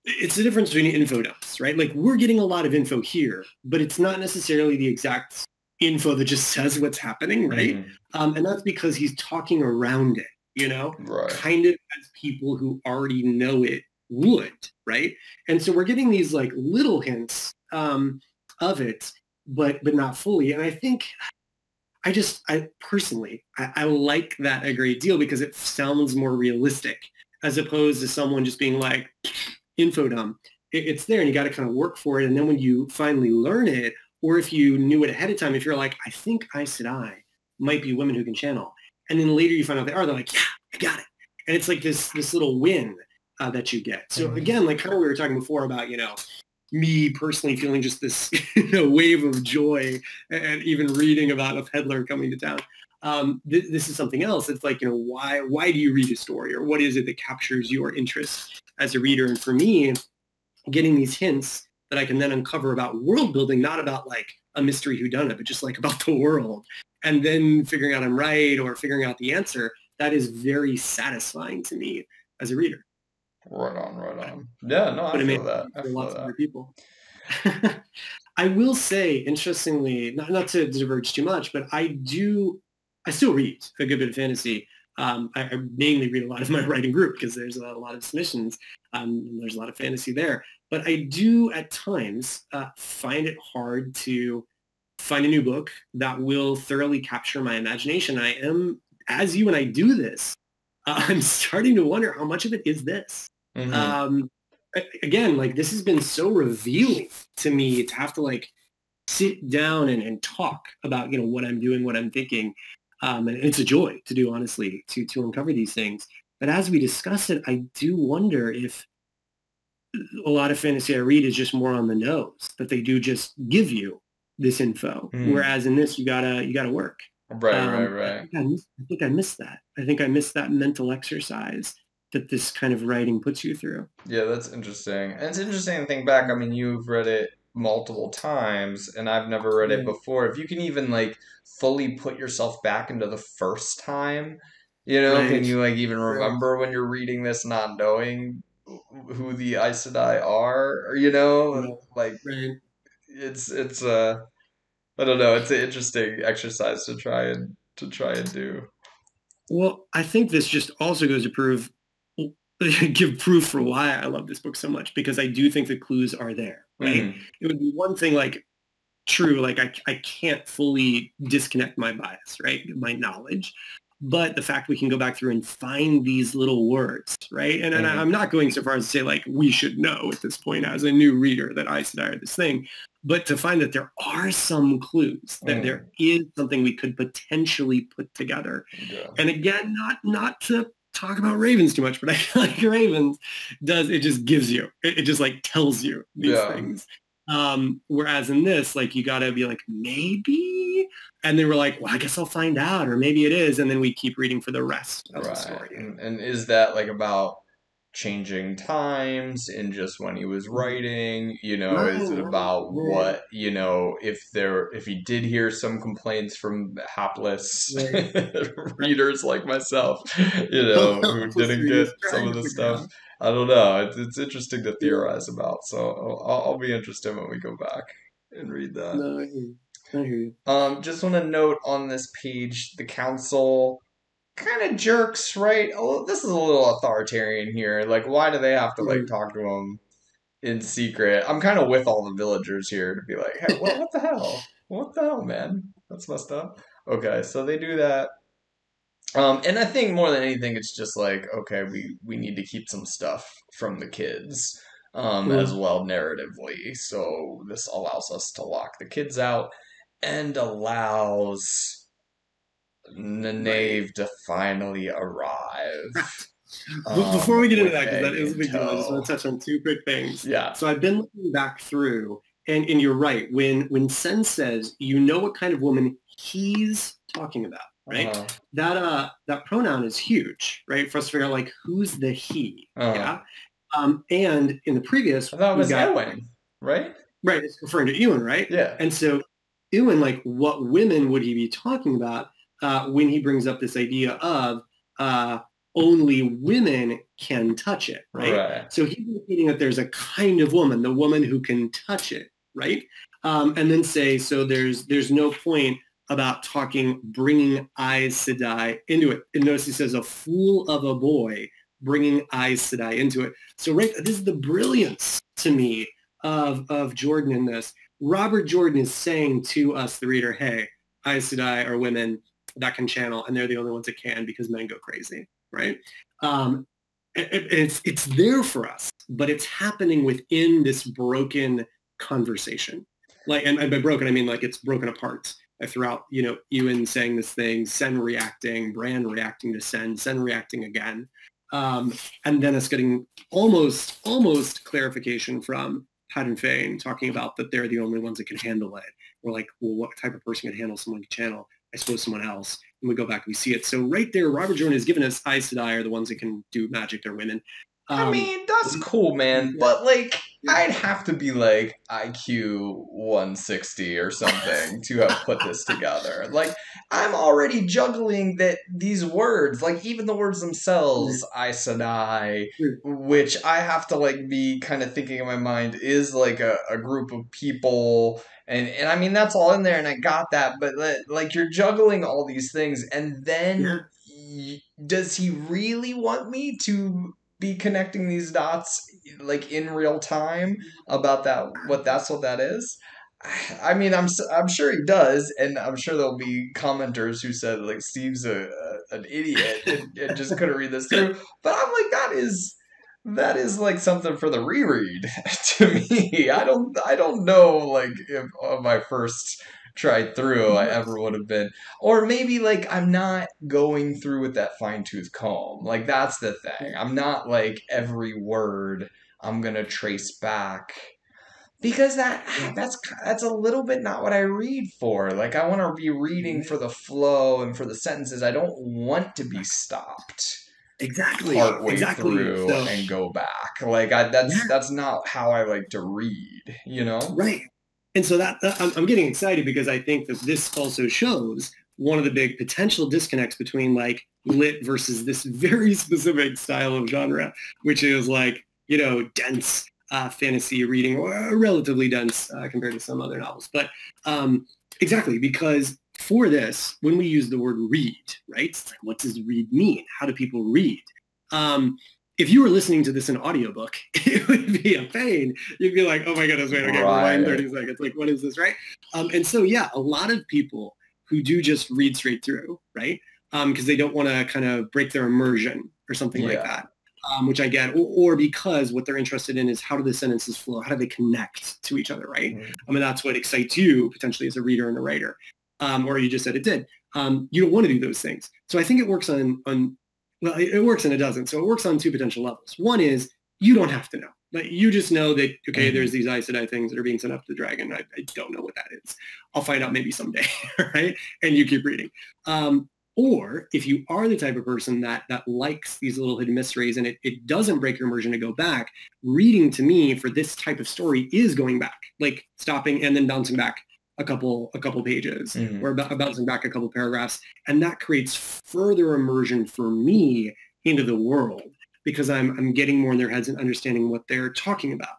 it's the difference between info dumps, right? Like, we're getting a lot of info here, but it's not necessarily the exact info that just says what's happening, right?
Mhm.
Um, and that's because he's talking around it, you know,
Right.
kind of as people who already know it would, right? And so we're getting these like little hints um, of it, but but not fully. And I think I just I personally I, I like that a great deal because it sounds more realistic as opposed to someone just being like info dumb. It, it's there and you got to kind of work for it. And then when you finally learn it, or if you knew it ahead of time, if you're like, I think Aes Sedai might be women who can channel, and then later you find out they are, they're like, yeah, I got it. And it's like this this little win uh, that you get. So
Mhm.
again, like kind of we were talking before about, you know, me personally feeling just this you know, wave of joy and even reading about a peddler coming to town. Um, th- this is something else. It's like, you know, why why do you read a story or what is it that captures your interest as a reader? And for me, getting these hints that I can then uncover about world building, not about like a mystery whodunit, but just like about the world. And then figuring out I'm right or figuring out the answer, that is very satisfying to me as a reader.
Right on, right on. Yeah, no, I
But
feel that. I feel
lots of
that.
other people. I will say, interestingly, not, not to diverge too much, but I do, I still read a good bit of fantasy. Um, I, I mainly read a lot of my writing group because there's a, lot of submissions. Um, and there's a lot of fantasy there. But I do at times uh, find it hard to find a new book that will thoroughly capture my imagination. I am, as you and I do this, uh, I'm starting to wonder how much of it is this
Mhm.
um again like this has been so revealing to me to have to like sit down and, and talk about you know what i'm doing what i'm thinking um and it's a joy to do honestly to to uncover these things but as we discuss it i do wonder if a lot of fantasy i read is just more on the nose that they do just give you this info
Mm.
whereas in this you gotta you gotta work
right,
um,
right,
I
right.
think I, miss, I think I missed that. I think I missed that mental exercise that this kind of writing puts you through.
Yeah, that's interesting. And it's interesting to think back. I mean, you've read it multiple times, and I've never read it before. If you can even like fully put yourself back into the first time, you know, can you like even remember when you're reading this, not knowing who the Aes Sedai are, you know, like
Right.
it's it's uh, I don't know. It's an interesting exercise to try and to try and do.
Well, I think this just also goes to prove, give proof for why I love this book so much because I do think the clues are there. Right.
Mhm.
It would be one thing like true, like I, I can't fully disconnect my bias, right? My knowledge. But the fact we can go back through and find these little words, right? And, and
Mhm.
I'm not going so far as to say like we should know at this point as a new reader that Aes Sedai are this thing, but to find that there are some clues, that
Mhm.
there is something we could potentially put together.
Yeah.
And again, not not to talk about Ravens too much, but I feel like Ravens does it just gives you it, it just like tells you these
Yeah.
things. Um, whereas in this, like you gotta be like, maybe and then we're like, well, I guess I'll find out, or maybe it is, and then we keep reading for the rest of the story.
And, and is that like about changing times and just when he was writing? You know, is it about
right.
what, you know, if there if he did hear some complaints from hapless readers like myself, you know, who didn't get some of the stuff. I don't know. It's, it's interesting to theorize about. So I'll, I'll be interested when we go back and read that.
No, I hear you. I hear you.
Um, just want to note on this page, the council kind of jerks, right? Oh, this is a little authoritarian here. Like, why do they have to like
Mhm.
talk to him in secret? I'm kind of with all the villagers here to be like, hey, what, what the hell? What the hell, man? That's messed up. Okay, so they do that. Um, and I think more than anything, it's just like, okay, we we need to keep some stuff from the kids, um,
Mhm.
as well narratively. So this allows us to lock the kids out and allows Nynaeve to finally arrive.
Um, Before we get into that, because that is a big deal, I just want to touch on two quick things.
Yeah.
So I've been looking back through, and, and you're right. When when Cenn says, you know what kind of woman he's talking about, right? Uh-huh. That uh that pronoun is huge, right? For us to figure out like who's the he. Uh-huh. Yeah. Um, and in the previous,
I thought it was got, Ewin, right?
Right, it's referring to Ewin, right?
Yeah.
And so Ewin, like, what women would he be talking about uh, when he brings up this idea of uh, only women can touch it, right? right? So he's indicating that there's a kind of woman, the woman who can touch it, right? Um, and then say, so there's there's no point about talking, bringing Aes Sedai into it. And notice he says, a fool of a boy bringing Aes Sedai into it. So right, this is the brilliance to me of, of Jordan in this. Robert Jordan is saying to us, the reader, hey, Aes Sedai are women that can channel, and they're the only ones that can because men go crazy, right? Um, it, it's, it's there for us, but it's happening within this broken conversation. Like, and, by broken, I mean like it's broken apart throughout, you know, Ewin saying this thing, Cenn reacting, Bran reacting to Cenn, Cenn reacting again. Um, and then us getting almost, almost clarification from Padan Fain talking about that they're the only ones that can handle it. We're like, well, what type of person can handle someone channel? I suppose someone else. And we go back and we see it. So right there, Robert Jordan has given us Aes Sedai are the ones that can do magic. They're women.
Um, I mean, that's cool, man. But like, I'd have to be like IQ 160 or something to have put this together. Like, I'm already juggling that these words, like even the words themselves, Aes Sedai, which I have to like be kind of thinking in my mind is like a, a group of people. And, and I mean, that's all in there, and I got that. But like, you're juggling all these things, and then yeah. does he really want me to be connecting these dots like in real time about that what that's what that is I mean, I'm I'm sure he does, and I'm sure there'll be commenters who said like Steve's a, a an idiot and, and, just couldn't read this through. But I'm like, that is that is like something for the reread to me. I don't I don't know like if on my first try through I ever would have been. Or maybe like I'm not going through with that fine tooth comb. Like that's the thing. I'm not like every word I'm gonna trace back because that ah, that's that's a little bit not what I read for. Like I want to be reading mm-hmm. for the flow and for the sentences. I don't want to be stopped
exactly
partway
exactly.
through so, and go back. Like I, that's yeah. that's not how I like to read. You know,
right? And so that, that I'm, I'm getting excited because I think that this also shows one of the big potential disconnects between like lit versus this very specific style of genre, which is like, you know, dense uh, fantasy reading or relatively dense uh, compared to some other novels. But um, exactly, because for this, when we use the word read, right, like, what does read mean? How do people read? Um, if you were listening to this in audiobook, it would be a pain. You'd be like, oh my goodness, wait, okay, right. rewind 30 seconds. Like, what is this, right? Um, and so, yeah, a lot of people who do just read straight through, right? Because um, they don't want to kind of break their immersion or something yeah. like that, um, which I get. Or, or, because what they're interested in is how do the sentences flow? How do they connect to each other, right? Mm-hmm. I mean, that's what excites you potentially as a reader and a writer. Um, or you just said it did. Um, you don't want to do those things. So I think it works on, on well, it works and it doesn't. So it works on two potential levels. One is you don't have to know. But you just know that, okay, mm-hmm. there's these Aes Sedai things that are being sent up to the dragon. I, I, don't know what that is. I'll find out maybe someday, right? And you keep reading. Um, or if you are the type of person that that likes these little hidden mysteries and it, it doesn't break your immersion to go back, reading to me for this type of story is going back, like stopping and then bouncing back a couple a couple pages mm-hmm. or bouncing back a couple paragraphs and that creates further immersion for me into the world because I'm I'm getting more in their heads and understanding what they're talking about.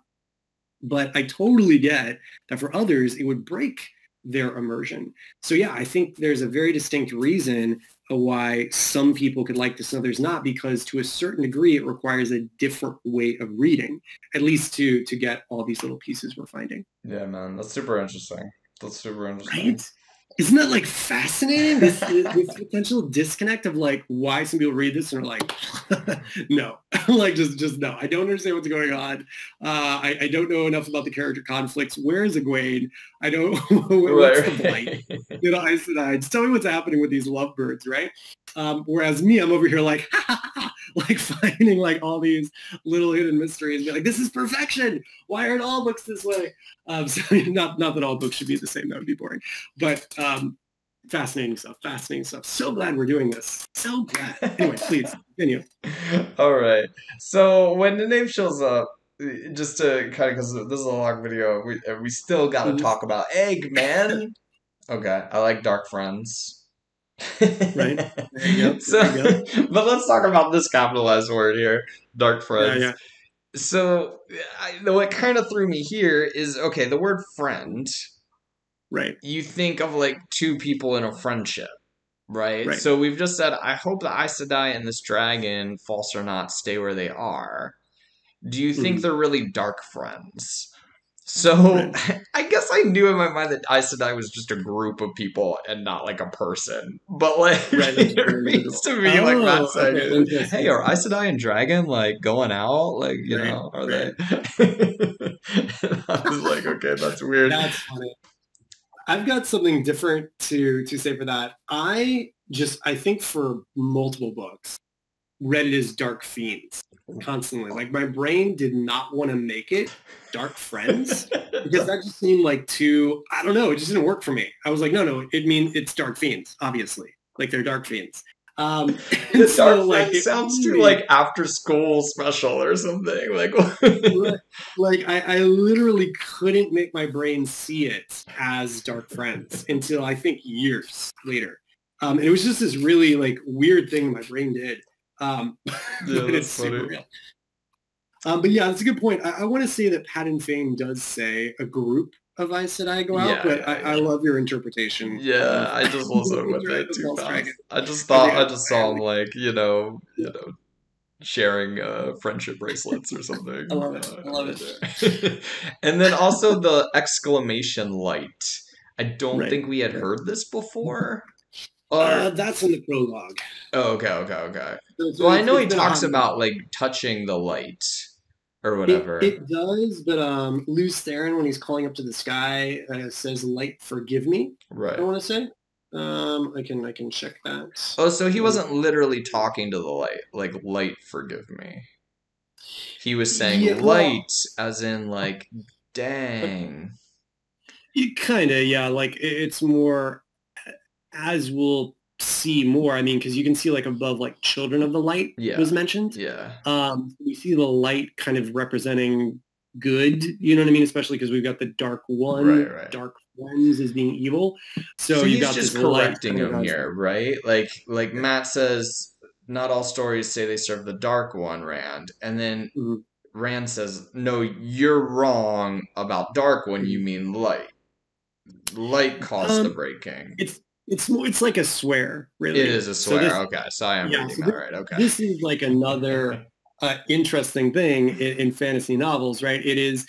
But I totally get that for others it would break their immersion. So yeah, I think there's a very distinct reason why some people could like this and others not because to a certain degree it requires a different way of reading at least to to get all these little pieces we're finding
yeah man that's super interesting that's super interesting. Right?
isn't that like fascinating? This, this potential disconnect of like why some people read this and are like, no, like just just no. I don't understand what's going on. Uh, I, I don't know enough about the character conflicts. Where is Egwene? I don't. what's the blight? You know, I said, I just tell me what's happening with these lovebirds, right? Um, whereas me, I'm over here like, like finding like all these little hidden mysteries. Be like, this is perfection. Why aren't all books this way? Um, so not not that all books should be the same. That would be boring. But um, fascinating stuff. Fascinating stuff. So glad we're doing this. So glad. Anyway, please continue.
All right. So when the name shows up, just to kind of because this is a long video, we we still got to mm-hmm. talk about Eggman. okay, I like Dark Friends. Right. So, but let's talk about this capitalized word here, Dark Friends. Yeah, yeah. So, I, what kind of threw me here is okay. The word friend
Right.
You think of like two people in a friendship, right? right. So we've just said, I hope the Aes Sedai and this dragon, false or not, stay where they are. Do you think mm. they're really dark friends? So. I guess I knew in my mind that Aes Sedai was just a group of people and not like a person. But like right, it to me oh, like okay, "Hey, are Aes Sedai and Dragon like going out? Like you right, know, are they?" I was like, "Okay, that's weird."
That's funny. I've got something different to to say for that. I just I think for multiple books, read it as Dark Fiends constantly. Like my brain did not want to make it Dark Friends because that just seemed like too. I don't know. It just didn't work for me. I was like, no, no. It means it's Dark Fiends, obviously. Like they're Dark Fiends. Um,
this so, like, it sounds too like after school special or something. Like,
like I, I literally couldn't make my brain see it as Dark Friends until I think years later. Um, and it was just this really like weird thing my brain did. Um, yeah, but it's funny. super real. Um, but yeah, that's a good point. I, I want to say that Padan Fain does say a group of Aes Sedai go out, yeah, but yeah, I, yeah. I, love your interpretation.
Yeah, I just also went that too fast. I just thought I, I just saw him like you know you know sharing uh, friendship bracelets or something.
I love it. Uh, I love it.
and then also the exclamation light. I don't right. think we had heard this before.
Uh, that's in the prologue.
Oh, okay, okay, okay. So, so well, I know he talks about like touching the light or whatever.
It, it does, but um, Lews Therin, when he's calling up to the sky, uh, says, "Light, forgive me."
Right.
I want to say. Um, I can I can check that.
Oh, so he wasn't literally talking to the light, like light, forgive me. He was saying yeah, light, well, as in like, dang.
You kind of, yeah. Like it's more, as we'll see more. I mean, because you can see like above like Children of the Light yeah. was mentioned.
Yeah.
Um, we see the light kind of representing good. You know what I mean? Especially because we've got the dark one, right, right. dark ones as being evil. So, so you got just
correcting him here, right? Like like Mat says, not all stories say they serve the dark one, Rand, and then. Mm-hmm. Rand says, "No, you're wrong about dark when you mm-hmm. mean light. Light caused um, the breaking."
It's it's more, it's like a swear, really.
It is a swear. So this, okay, so I am yeah, reading so that right. Okay,
this is like another uh, interesting thing in, in, fantasy novels, right? It is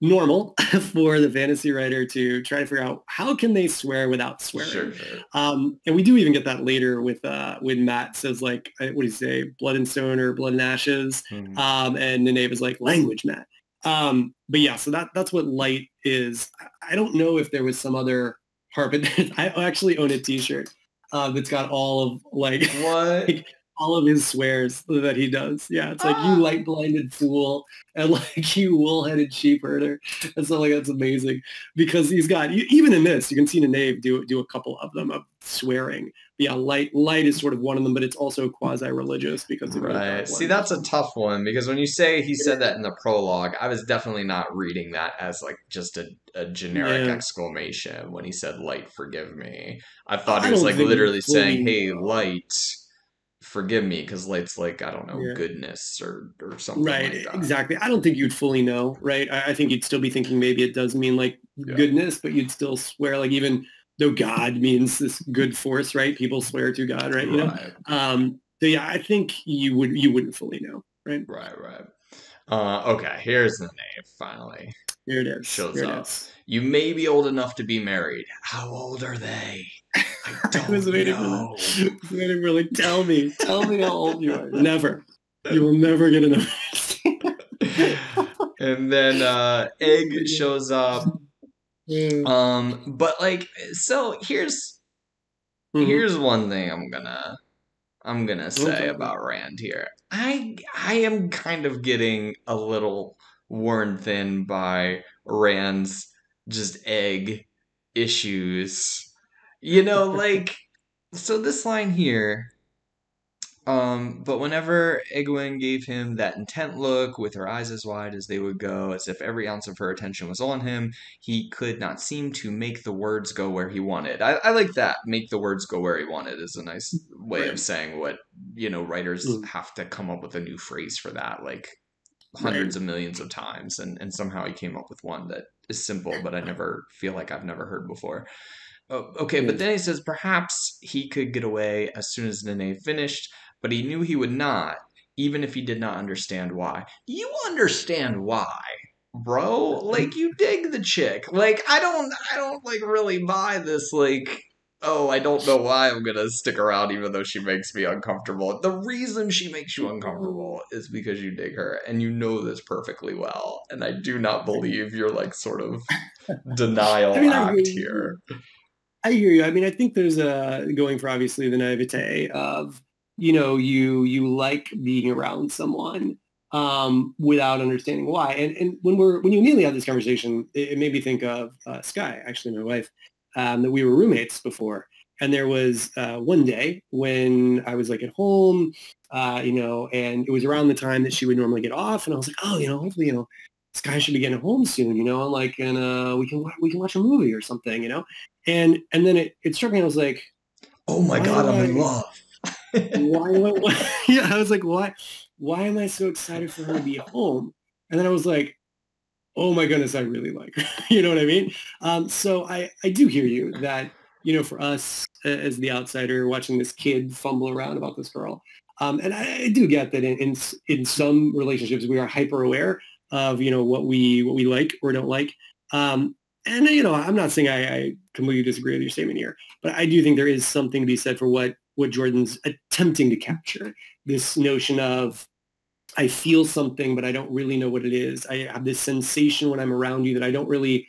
normal for the fantasy writer to try to figure out how can they swear without swearing. Sure, sure. Um, and we do even get that later with uh, when Mat says like, uh, what do you say, blood and stone or blood and ashes, mm-hmm. um, and Nynaeve is like, language, Mat. Um, but yeah, so that that's what light is. I don't know if there was some other I actually own a T-shirt uh, that's got all of like
what
like, all of his swears that he does. Yeah, it's like ah. you light blinded fool and like you wool headed sheep herder and stuff like that's amazing because he's got even in this you can see Nynaeve do do a couple of them of swearing. But yeah, light light is sort of one of them, but it's also quasi religious because of
right. See, that's a tough one because when you say he said that in the prologue, I was definitely not reading that as like just a, a generic yeah. exclamation when he said "light, forgive me." I thought I he was like literally saying, "Hey, light." forgive me because light's like i don't know yeah. goodness or or something
right
like
exactly i don't think you'd fully know right I, I, think you'd still be thinking maybe it does mean like yeah. goodness but you'd still swear like even though god means this good force right people swear to god right you know right. um so yeah i think you would you wouldn't fully know right
right right uh okay here's the name finally
Here it is.
Shows
Here
up.
is.
You may be old enough to be married. How old are they? I don't
was waiting for
know.
that. I was waiting for like, tell me, tell me how old you are. Never. You will never get enough.
and then uh, Egg shows up. Um, but like, so here's
Mhm.
here's one thing I'm gonna I'm gonna say
Okay.
about Rand here. I I am kind of getting a little worn thin by Rand's just egg issues. You know, like so this line here um, but whenever Egwene gave him that intent look with her eyes as wide as they would go, as if every ounce of her attention was on him, he could not seem to make the words go where he wanted. I, I like that. Make the words go where he wanted is a nice way
Right.
of saying what, you know, writers
Mm.
have to come up with a new phrase for that, like hundreds of millions of times. And, and somehow he came up with one that is simple, but I never feel like I've never heard before. Oh, okay, but then he says perhaps he could get away as soon as Nene finished, but he knew he would not, even if he did not understand why. You understand why, bro? Like you dig the chick. Like I don't I don't like really buy this like oh, I don't know why I'm gonna stick around even though she makes me uncomfortable. The reason she makes you uncomfortable is because you dig her, and you know this perfectly well. And I do not believe your like sort of denial
I mean, I
act
really-
here.
I hear you. I mean, I think there's a going for obviously the naivete of you know you you like being around someone um, without understanding why. And and when we're when you immediately had this conversation, it, it made me think of uh, Sky, actually my wife, um, that we were roommates before. And there was uh, one day when I was like at home, uh, you know, and it was around the time that she would normally get off, and I was like, oh, you know, hopefully, you know, Sky should be getting home soon, you know, and like, and uh, we can we can watch a movie or something, you know. And and then it, it struck me. I was like,
Oh my god, I'm in love.
Why, why, why? Yeah, I was like, why? Why am I so excited for her to be home? And then I was like, oh my goodness, I really like her. you know what I mean? Um, so I I do hear you that you know for us as the outsider watching this kid fumble around about this girl, um, and I, I do get that in, in in some relationships we are hyper aware of you know what we what we like or don't like. Um, and you know, I'm not saying I, I completely disagree with your statement here, but I do think there is something to be said for what what Jordan's attempting to capture. This notion of I feel something, but I don't really know what it is. I have this sensation when I'm around you that I don't really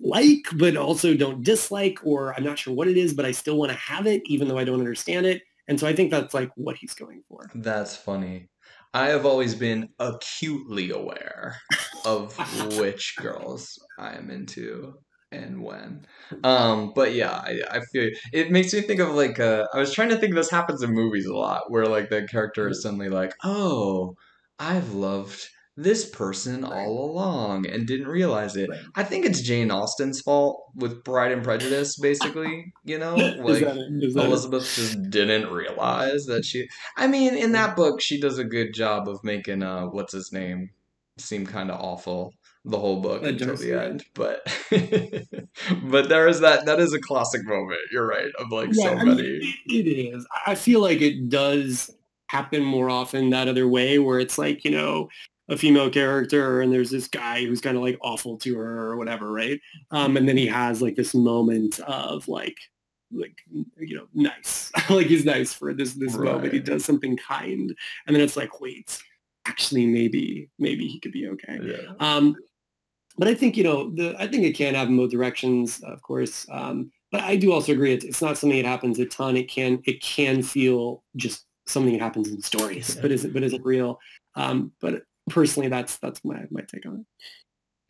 like, but also don't dislike, or I'm not sure what it is, but I still want to have it, even though I don't understand it. And so I think that's like what he's going for.
That's funny. I have always been acutely aware of which girls I am into and when. Um, but yeah, I, I feel it makes me think of like uh, I was trying to think this happens in movies a lot where like the character is suddenly like, oh, I've loved this person
Right.
all along and didn't realize it.
Right.
I think it's Jane Austen's fault with Pride and Prejudice, basically. You know, like
that it? Is that it?
Elizabeth just didn't realize that she. I mean, in that book, she does a good job of making uh, what's his name seem kind of awful the whole book until the
right?
end. But but there is that. That is a classic moment. You're right. Of like so
I mean,
many.
it- it is. I feel like it does happen more often that other way where it's like, you know, a female character and there's this guy who's kind of like awful to her or whatever, right? Um, and then he has like this moment of like, like, you know, nice. like he's nice for this, this moment. He does something kind. And then it's like, wait, actually maybe, maybe he could be okay.
Yeah.
Um, but I think you know the I think it can happen both directions, of course. Um, but I do also agree it's, it's not something that happens a ton. It can it can feel just something that happens in stories,
Yeah.
but is it but isn't real. Um, but personally, that's that's my my take on it.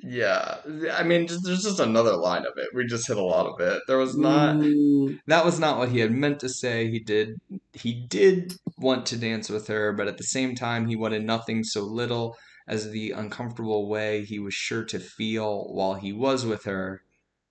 Yeah. I mean, just, there's just another line of it. We just hit a lot of it. There was not.
Mm,
that was not what he had meant to say. He did he did want to dance with her, but at the same time he wanted nothing so little as the uncomfortable way he was sure to feel while he was with her,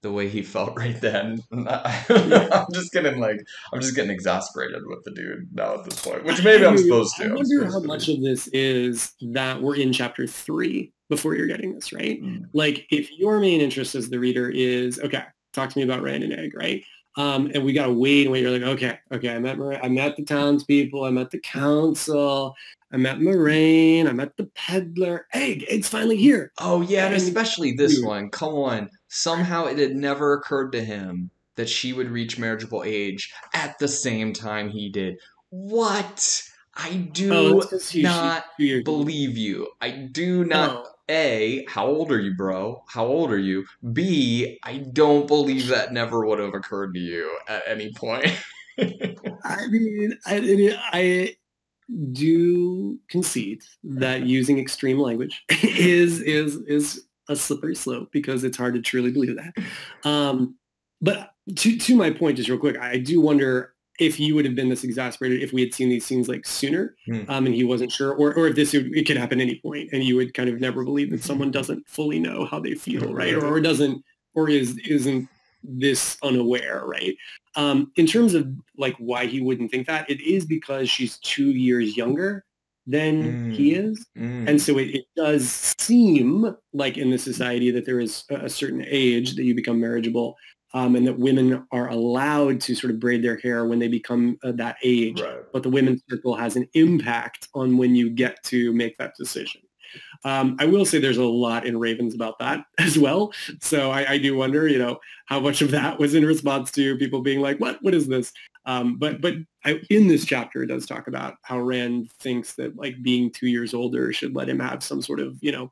the way he felt right then. I'm just getting like I'm just getting exasperated with the dude now at this point, which maybe I'm supposed to.
I wonder how much of this is that we're in chapter three before you're getting this, right?
Mm.
Like if your main interest as the reader is, okay, talk to me about Rand and Egg, right? Um, and we got to wait and wait. You're like, okay, okay, I met Mar- I met the townspeople, I met the council, I met Moiraine, I met the peddler. Egg, Egg's finally here.
Oh yeah, and
And-
especially this
Dude.
one. Come on. Somehow it had never occurred to him that she would reach marriageable age at the same time he did. What? I do
Oh, 'cause she- she-
not believe you. I do not.
No.
A, how old are you, bro? How old are you? B, I don't believe that never would have occurred to you at any point.
I mean, I, I do concede that using extreme language is is is a slippery slope because it's hard to truly believe that. Um, but to to my point, just real quick, I do wonder if you would have been this exasperated if we had seen these scenes like sooner,
Hmm.
um, and he wasn't sure, or or if this would, it could happen any point, and you would kind of never believe that someone doesn't fully know how they feel, right, or, or doesn't, or is isn't this unaware, right? Um, in terms of like why he wouldn't think that, it is because she's two years younger than he is.
Mm.
And so it, it does seem like in this society that there is a, a certain age that you become marriageable um, and that women are allowed to sort of braid their hair when they become uh, that age.
right.
But the women's circle has an impact on when you get to make that decision. Um, I will say there's a lot in Ravens about that as well. So I, I do wonder, you know, how much of that was in response to people being like, "What? What is this?" Um, but but I, in this chapter, it does talk about how Rand thinks that like being two years older should let him have some sort of, you know,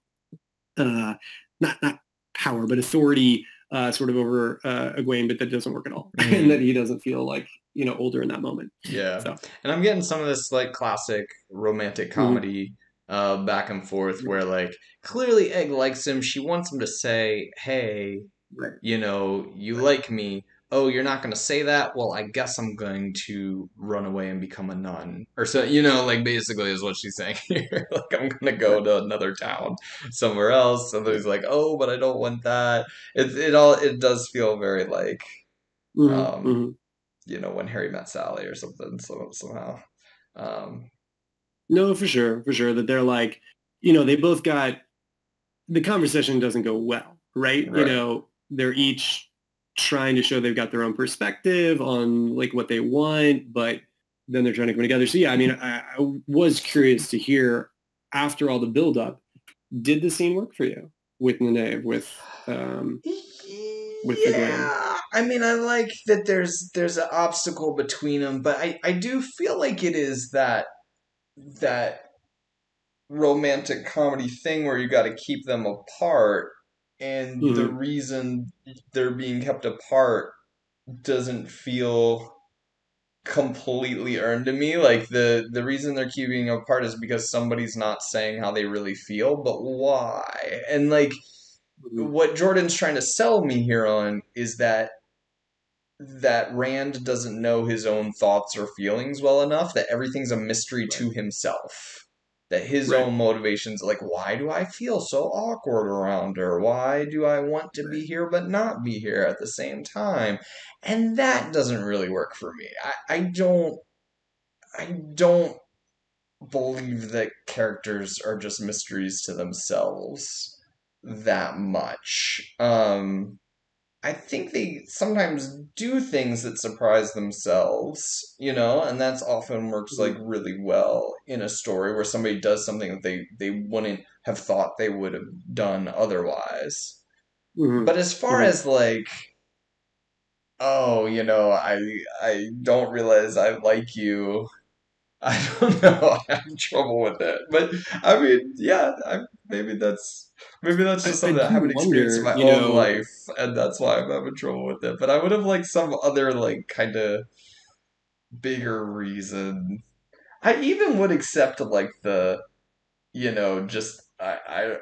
uh, not not power but authority uh, sort of over uh, Egwene, but that doesn't work at all,
Mhm.
and that he doesn't feel like you know older in that moment.
Yeah.
So.
And I'm getting some of this like classic romantic
Mm-hmm.
comedy uh back and forth where like clearly Egg likes him. She wants him to say, "Hey,
Right.
you know, you like me." Oh, you're not going to say that? Well, I guess I'm going to run away and become a nun. Or so, you know, like basically is what she's saying here. like I'm going to go to another town somewhere else. He's like, "Oh, but I don't want that." It it all it does feel very like
Mhm,
Um,
mhm.
you know when Harry met Sally or something. So somehow, um,
No, for sure, for sure. That they're like, you know, they both got the conversation doesn't go well, right? You know, they're each trying to show they've got their own perspective on like what they want, but then they're trying to come together. So yeah, I mean, I, I was curious to hear after all the buildup, did the scene work for you with Nene, with um, With the Gwen.
yeah. I mean, I like that there's there's an obstacle between them, but I I do feel like it is that that romantic comedy thing where you got to keep them apart, and the
Mhm.
reason they're being kept apart doesn't feel completely earned to me. Like the the reason they're keeping apart is because somebody's not saying how they really feel, but why? And like what Jordan's trying to sell me here on is that that Rand doesn't know his own thoughts or feelings well enough that everything's a mystery to himself. That his
Right.
own motivations like why do I feel so awkward around her? Why do I want to be here but not be here at the same time? And that doesn't really work for me. I, I don't I don't believe that characters are just mysteries to themselves that much. Um, I think they sometimes do things that surprise themselves, you know, and that's often works like really well in a story where somebody does something that they they wouldn't have thought they would have done otherwise.
Mhm.
But as far
Mhm.
as like oh, you know, I I don't realize I like you. I don't know. I have trouble with it. But I mean, yeah, I, maybe that's maybe that's just
I- I
something I,
do
haven't experienced in my own
know-
life, and that's why I'm having trouble with it. But I would have liked some other like kind of bigger reason. I even would accept like the, you know, just I,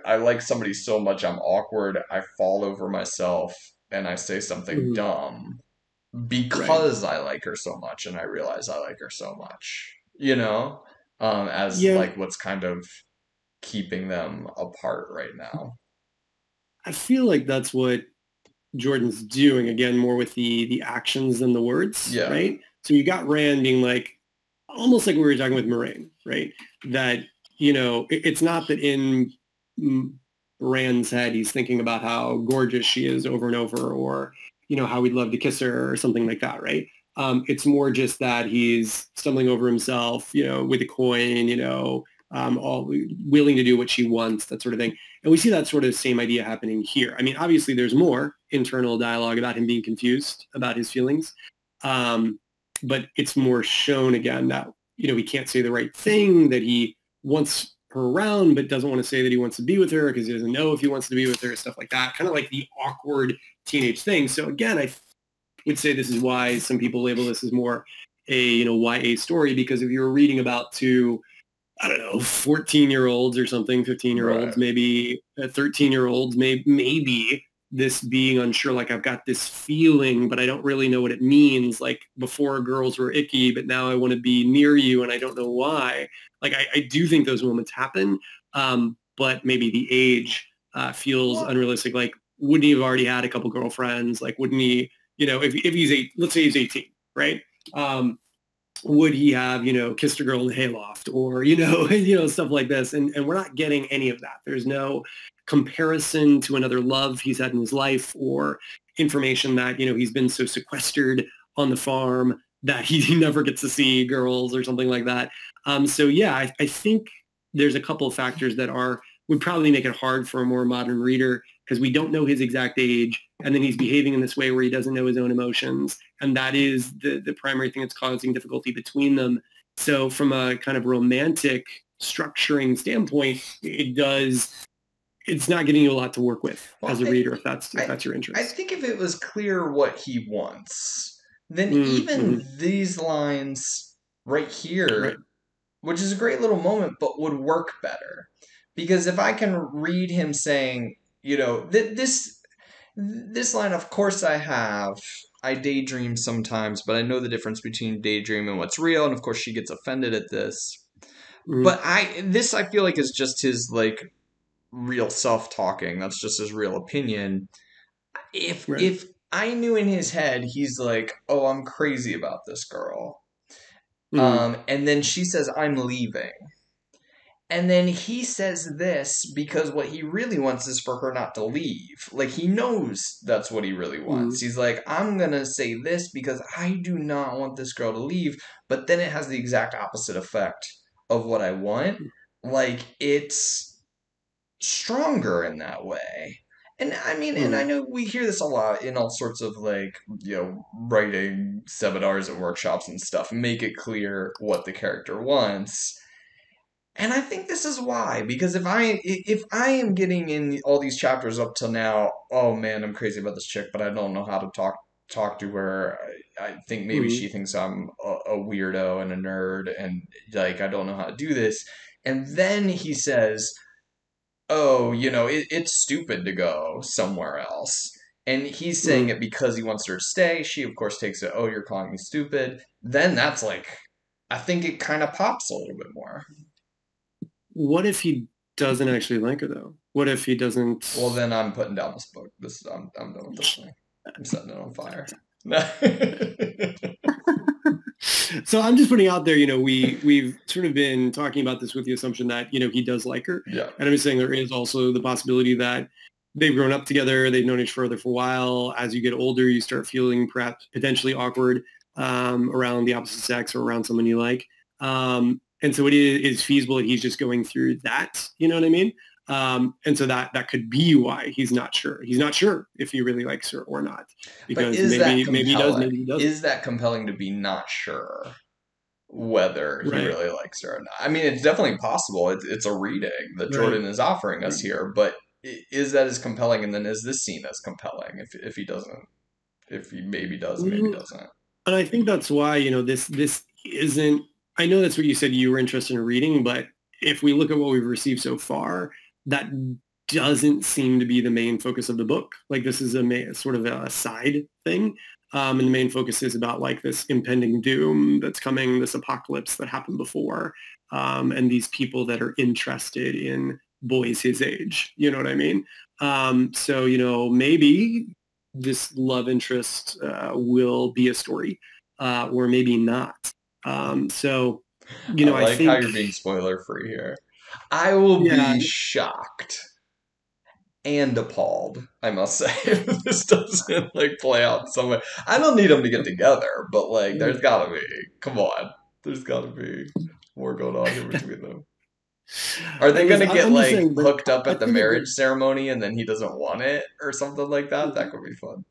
I I like somebody so much I'm awkward. I fall over myself and I say something
Mhm.
dumb because I like her so much and I realize I like her so much. You know, um, as
Yeah.
like what's kind of keeping them apart right now.
I feel like that's what Jordan's doing again, more with the the actions than the words,
Yeah.
right? So you got Rand being like, almost like we were talking with Moiraine, right? That you know, it- it's not that in Rand's head he's thinking about how gorgeous she is over and over, or you know, how he'd love to kiss her or something like that, right? Um, it's more just that he's stumbling over himself, you know, with a coin, you know, um, all willing to do what she wants, that sort of thing. And we see that sort of same idea happening here. I mean, obviously there's more internal dialogue about him being confused about his feelings. Um, but it's more shown again that, you know, he can't say the right thing, that he wants her around, but doesn't want to say that he wants to be with her because he doesn't know if he wants to be with her, stuff like that. Kind of like the awkward teenage thing. So again, I would say this is why some people label this as more a, you know, YA story, because if you're reading about two, I don't know, 14 year olds or something, 15 year olds, right. maybe 13 year olds, maybe, maybe this being unsure, like I've got this feeling, but I don't really know what it means. Like before girls were icky, but now I want to be near you and I don't know why. Like I, I do think those moments happen, um, but maybe the age uh, feels unrealistic. Like wouldn't he have already had a couple girlfriends? Like wouldn't he, you know, if, if he's eight, let's say he's 18, right? Um, would he have, you know, kissed a girl in the hayloft or, you know, you know, stuff like this. And, and we're not getting any of that. There's no comparison to another love he's had in his life or information that, you know, he's been so sequestered on the farm that he never gets to see girls or something like that. Um, so yeah, I, I think there's a couple of factors that are would probably make it hard for a more modern reader because we don't know his exact age and then he's behaving in this way where he doesn't know his own emotions and that is the, the primary thing that's causing difficulty between them so from a kind of romantic structuring standpoint it does it's not giving you a lot to work with well, as a reader if that's if I, that's your interest
i think if it was clear what he wants then mm, even mm-hmm. these lines right here right. which is a great little moment but would work better because if i can read him saying you know th- this this line of course i have i daydream sometimes but i know the difference between daydream and what's real and of course she gets offended at this mm. but i this i feel like is just his like real self talking that's just his real opinion if right. if i knew in his head he's like oh i'm crazy about this girl mm. um and then she says i'm leaving and then he says this because what he really wants is for her not to leave. Like he knows that's what he really wants. Mm-hmm. He's like, I'm going to say this because I do not want this girl to leave. But then it has the exact opposite effect of what I want. Like it's stronger in that way. And I mean, and I know we hear this a lot in all sorts of like, you know, writing seminars and workshops and stuff. Make it clear what the character wants and I think this is why, because if I if I am getting in all these chapters up till now, oh man, I'm crazy about this chick, but I don't know how to talk talk to her. I, I think maybe mm-hmm. she thinks I'm a, a, weirdo and a nerd, and like I don't know how to do this. And then he says, "Oh, you know, it, it's stupid to go somewhere else." And he's saying mm-hmm. it because he wants her to stay. She, of course, takes it. Oh, you're calling me stupid. Then that's like, I think it kind of pops a little bit more.
What if he doesn't actually like her though? What if he doesn't?
Well, then I'm putting down this book. This I'm I'm done with this thing. I'm setting it on fire.
so I'm just putting out there, you know, we we've sort of been talking about this with the assumption that you know he does like her.
Yeah.
And I'm just saying there is also the possibility that they've grown up together, they've known each other for a while. As you get older, you start feeling perhaps potentially awkward um, around the opposite sex or around someone you like. Um, and so it is feasible that he's just going through that. You know what I mean? Um, and so that that could be why he's not sure. He's not sure if he really likes her or not.
Because maybe maybe he does, maybe he doesn't. Is that compelling to be not sure whether he right. really likes her or not? I mean, it's definitely possible. It's, it's a reading that Jordan is offering us here, but is that as compelling? And then is this scene as compelling if if he doesn't, if he maybe does, maybe mm-hmm. doesn't?
And I think that's why you know this this isn't I know that's what you said you were interested in reading, but if we look at what we've received so far, that doesn't seem to be the main focus of the book. Like this is a sort of a side thing. Um, and the main focus is about like this impending doom that's coming, this apocalypse that happened before, um, and these people that are interested in boys his age. You know what I mean? Um, so, you know, maybe this love interest uh, will be a story uh, or maybe not. Um, so, you know,
I like
I think,
how you're being spoiler free here. I will yeah. be shocked and appalled. I must say, if this doesn't like play out in some way. I don't need them to get together, but like, there's gotta be. Come on, there's gotta be more going on here between them. Are they gonna get like hooked up at the marriage ceremony and then he doesn't want it or something like that? That could be fun.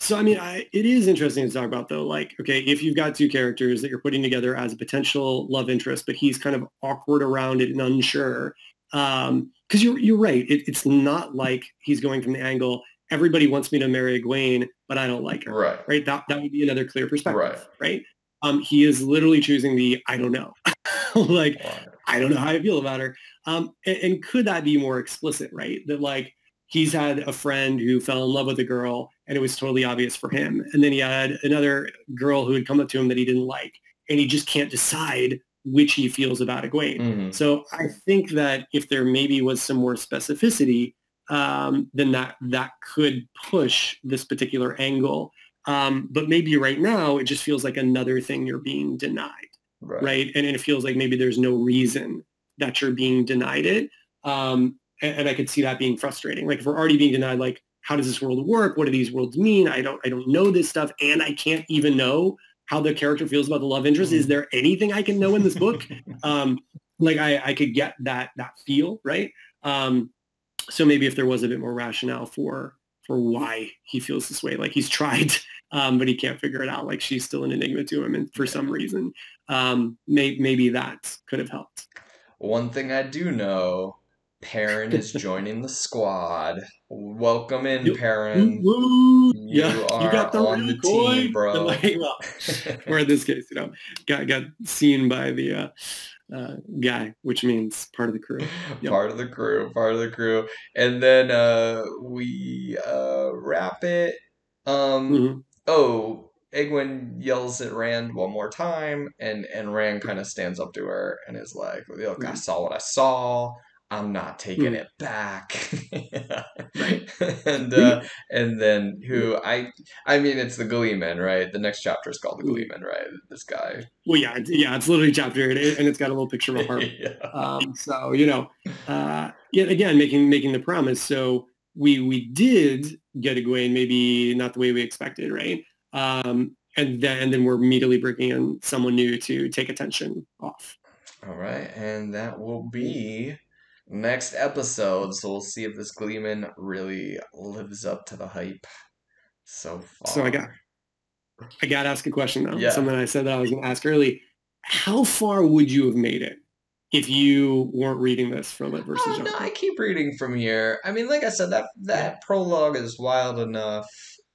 So I mean, I, it is interesting to talk about though. Like, okay, if you've got two characters that you're putting together as a potential love interest, but he's kind of awkward around it and unsure, because um, you're you're right. It, it's not like he's going from the angle everybody wants me to marry Egwene, but I don't like her.
Right.
Right. That that would be another clear perspective.
Right.
Right. Um, he is literally choosing the I don't know. like I don't know how I feel about her. Um, and, and could that be more explicit? Right. That like he's had a friend who fell in love with a girl and it was totally obvious for him. And then he had another girl who had come up to him that he didn't like. And he just can't decide which he feels about Egwene. Mm-hmm. So I think that if there maybe was some more specificity, um, then that that could push this particular angle. Um, but maybe right now it just feels like another thing you're being denied, right? right? And, and, it feels like maybe there's no reason that you're being denied it. Um, and, and I could see that being frustrating. Like if we're already being denied, like how does this world work? What do these worlds mean? I don't I don't know this stuff, and I can't even know how the character feels about the love interest. Is mm-hmm. there anything I can know in this book? um, like I, I could get that that feel right. Um, so maybe if there was a bit more rationale for for why he feels this way, like he's tried, um, but he can't figure it out. Like she's still an enigma to him, and for some reason, um, may, maybe that could have helped.
One thing I do know Perrin is joining the squad. Welcome in, Perrin.
You yeah, you got the on the team, bro. Like, well, or in this case, you know, got got seen by the uh, uh, guy, which means part of the crew.
Yep. Part of the crew, part of the crew, and then uh, we uh, wrap it. Um, mm-hmm. Oh, Egwene yells at Rand one more time, and and Rand kind of stands up to her and is like, "Look, I mm-hmm. saw what I saw." I'm not taking mm. it back. right. and uh, and then who I I mean it's the Gleeman, right? The next chapter is called the Gleeman, right? This guy.
Well, yeah, yeah, it's literally chapter and it's got a little picture of a harp. yeah. um, so you know, uh, yet again, making making the promise. So we we did get Egwene, maybe not the way we expected, right? Um, and then and then we're immediately bringing in someone new to take attention off.
All right, and that will be next episode. So we'll see if this Gleeman really lives up to the hype so far.
So I got I got to ask a question though. Yeah. Something I said that I was going to ask early. How far would you have made it if you weren't reading this from it versus?
Oh, no, I keep reading from here. I mean, like I said, that that yeah. prologue is wild enough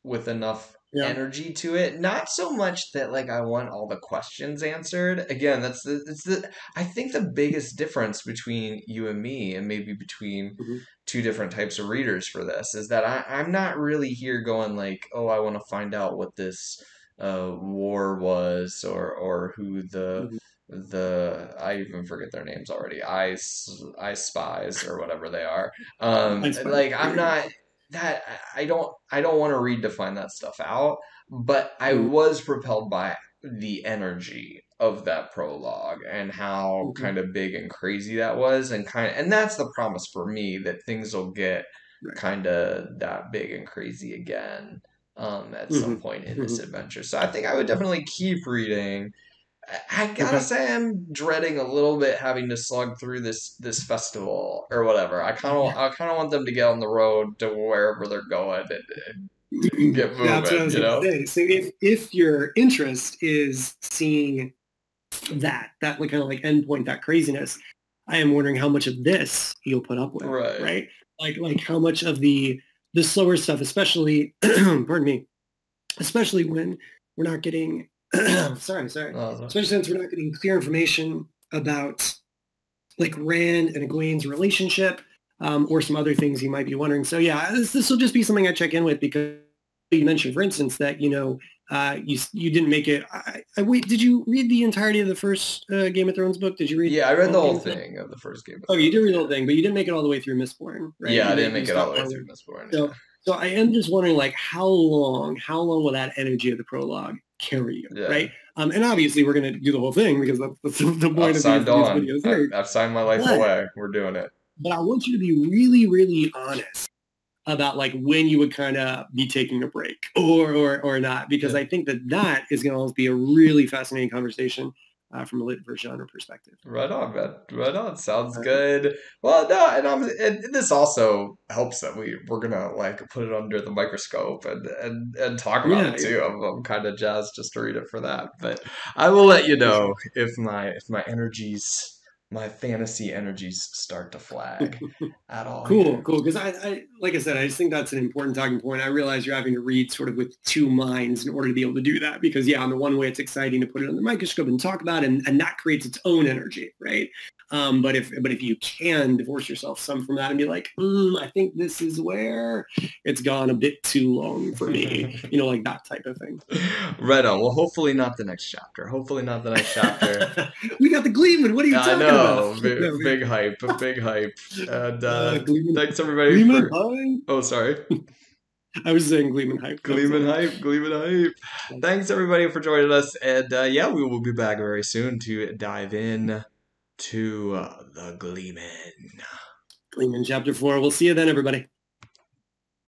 with enough yeah. energy to it. Not so much that like I want all the questions answered. Again, that's the it's the I think the biggest difference between you and me and maybe between mm-hmm. two different types of readers for this is that I, I'm not really here going like, oh, I want to find out what this uh, war was or or who the mm-hmm the I even forget their names already. Ice Ice Spies or whatever they are. Um, like I'm not that I don't I don't want to read to that stuff out, but I mm. was propelled by the energy of that prologue and how mm-hmm. kind of big and crazy that was and kind of and that's the promise for me that things will get right. kind of that big and crazy again um, at mm-hmm. some point in mm-hmm. this adventure. So I think I would definitely keep reading I gotta say, I'm dreading a little bit having to slug through this this festival or whatever. I kind of I kind of want them to get on the road to wherever they're going and, and get moving. That's what I was going to say.
So if if your interest is seeing that that like kind of like endpoint that craziness, I am wondering how much of this you'll put up with. Right. Right. Like like how much of the the slower stuff, especially pardon me, especially when we're not getting sorry, sorry. Oh, Especially since we're not getting clear information about like Rand and Egwene's relationship um, or some other things you might be wondering. So yeah, this, this will just be something I check in with because you mentioned, for instance, that you know uh, you you didn't make it. I, I, wait. Did you read the entirety of the first uh, Game of Thrones book? Did you read?
Yeah, I read the whole thing of the first Game.
oh, you did read the whole thing, but you didn't make it all the way through Mistborn, right?
Yeah, you I didn't make it all the way through Mistborn.
So,
yeah.
so I am just wondering, like, how long? How long will that energy of the prologue carry you, yeah. right? Um, and obviously, we're going to do the whole thing because that's, that's the point I've
of these, these videos. I've, I've, signed my life but, away. We're doing it.
but I want you to be really, really honest about like when you would kind of be taking a break or or or not, because
Yeah.
I think that that is going to be a really fascinating conversation uh, from a lit genre perspective.
Right on, man. Right on. Sounds
Right.
good. Well, no, and I'm, and this also helps that we we're gonna like put it under the microscope and and and talk about
Yeah,
it too. I'm, I'm kind of jazzed just to read it for that. But I will let you know if my if my energies, my fantasy energies, start to flag at all.
Cool,
here.
cool. Because I, I, like I said, I just think that's an important talking point. I realize you're having to read sort of with two minds in order to be able to do that. Because yeah, on the one way, it's exciting to put it under the microscope and talk about it, and, and that creates its own energy, right? Um, but if but if you can divorce yourself some from that and be like, mm, I think this is where it's gone a bit too long for me, you know, like that type of thing.
Right on. Well, hopefully not the next chapter. Hopefully not the next chapter.
we got the Gleeman. What are you
I
talking
know.
about?
Big,
we-
big hype. Big hype. And
uh,
uh, thanks everybody
Gleeman
for.
hype.
Oh, sorry.
I was saying Gleeman hype.
Gleeman hype, Gleeman hype. Thanks everybody for joining us, and uh, yeah, we will be back very soon to dive in to uh, the Gleeman.
Gleeman chapter four. We'll see you then, everybody.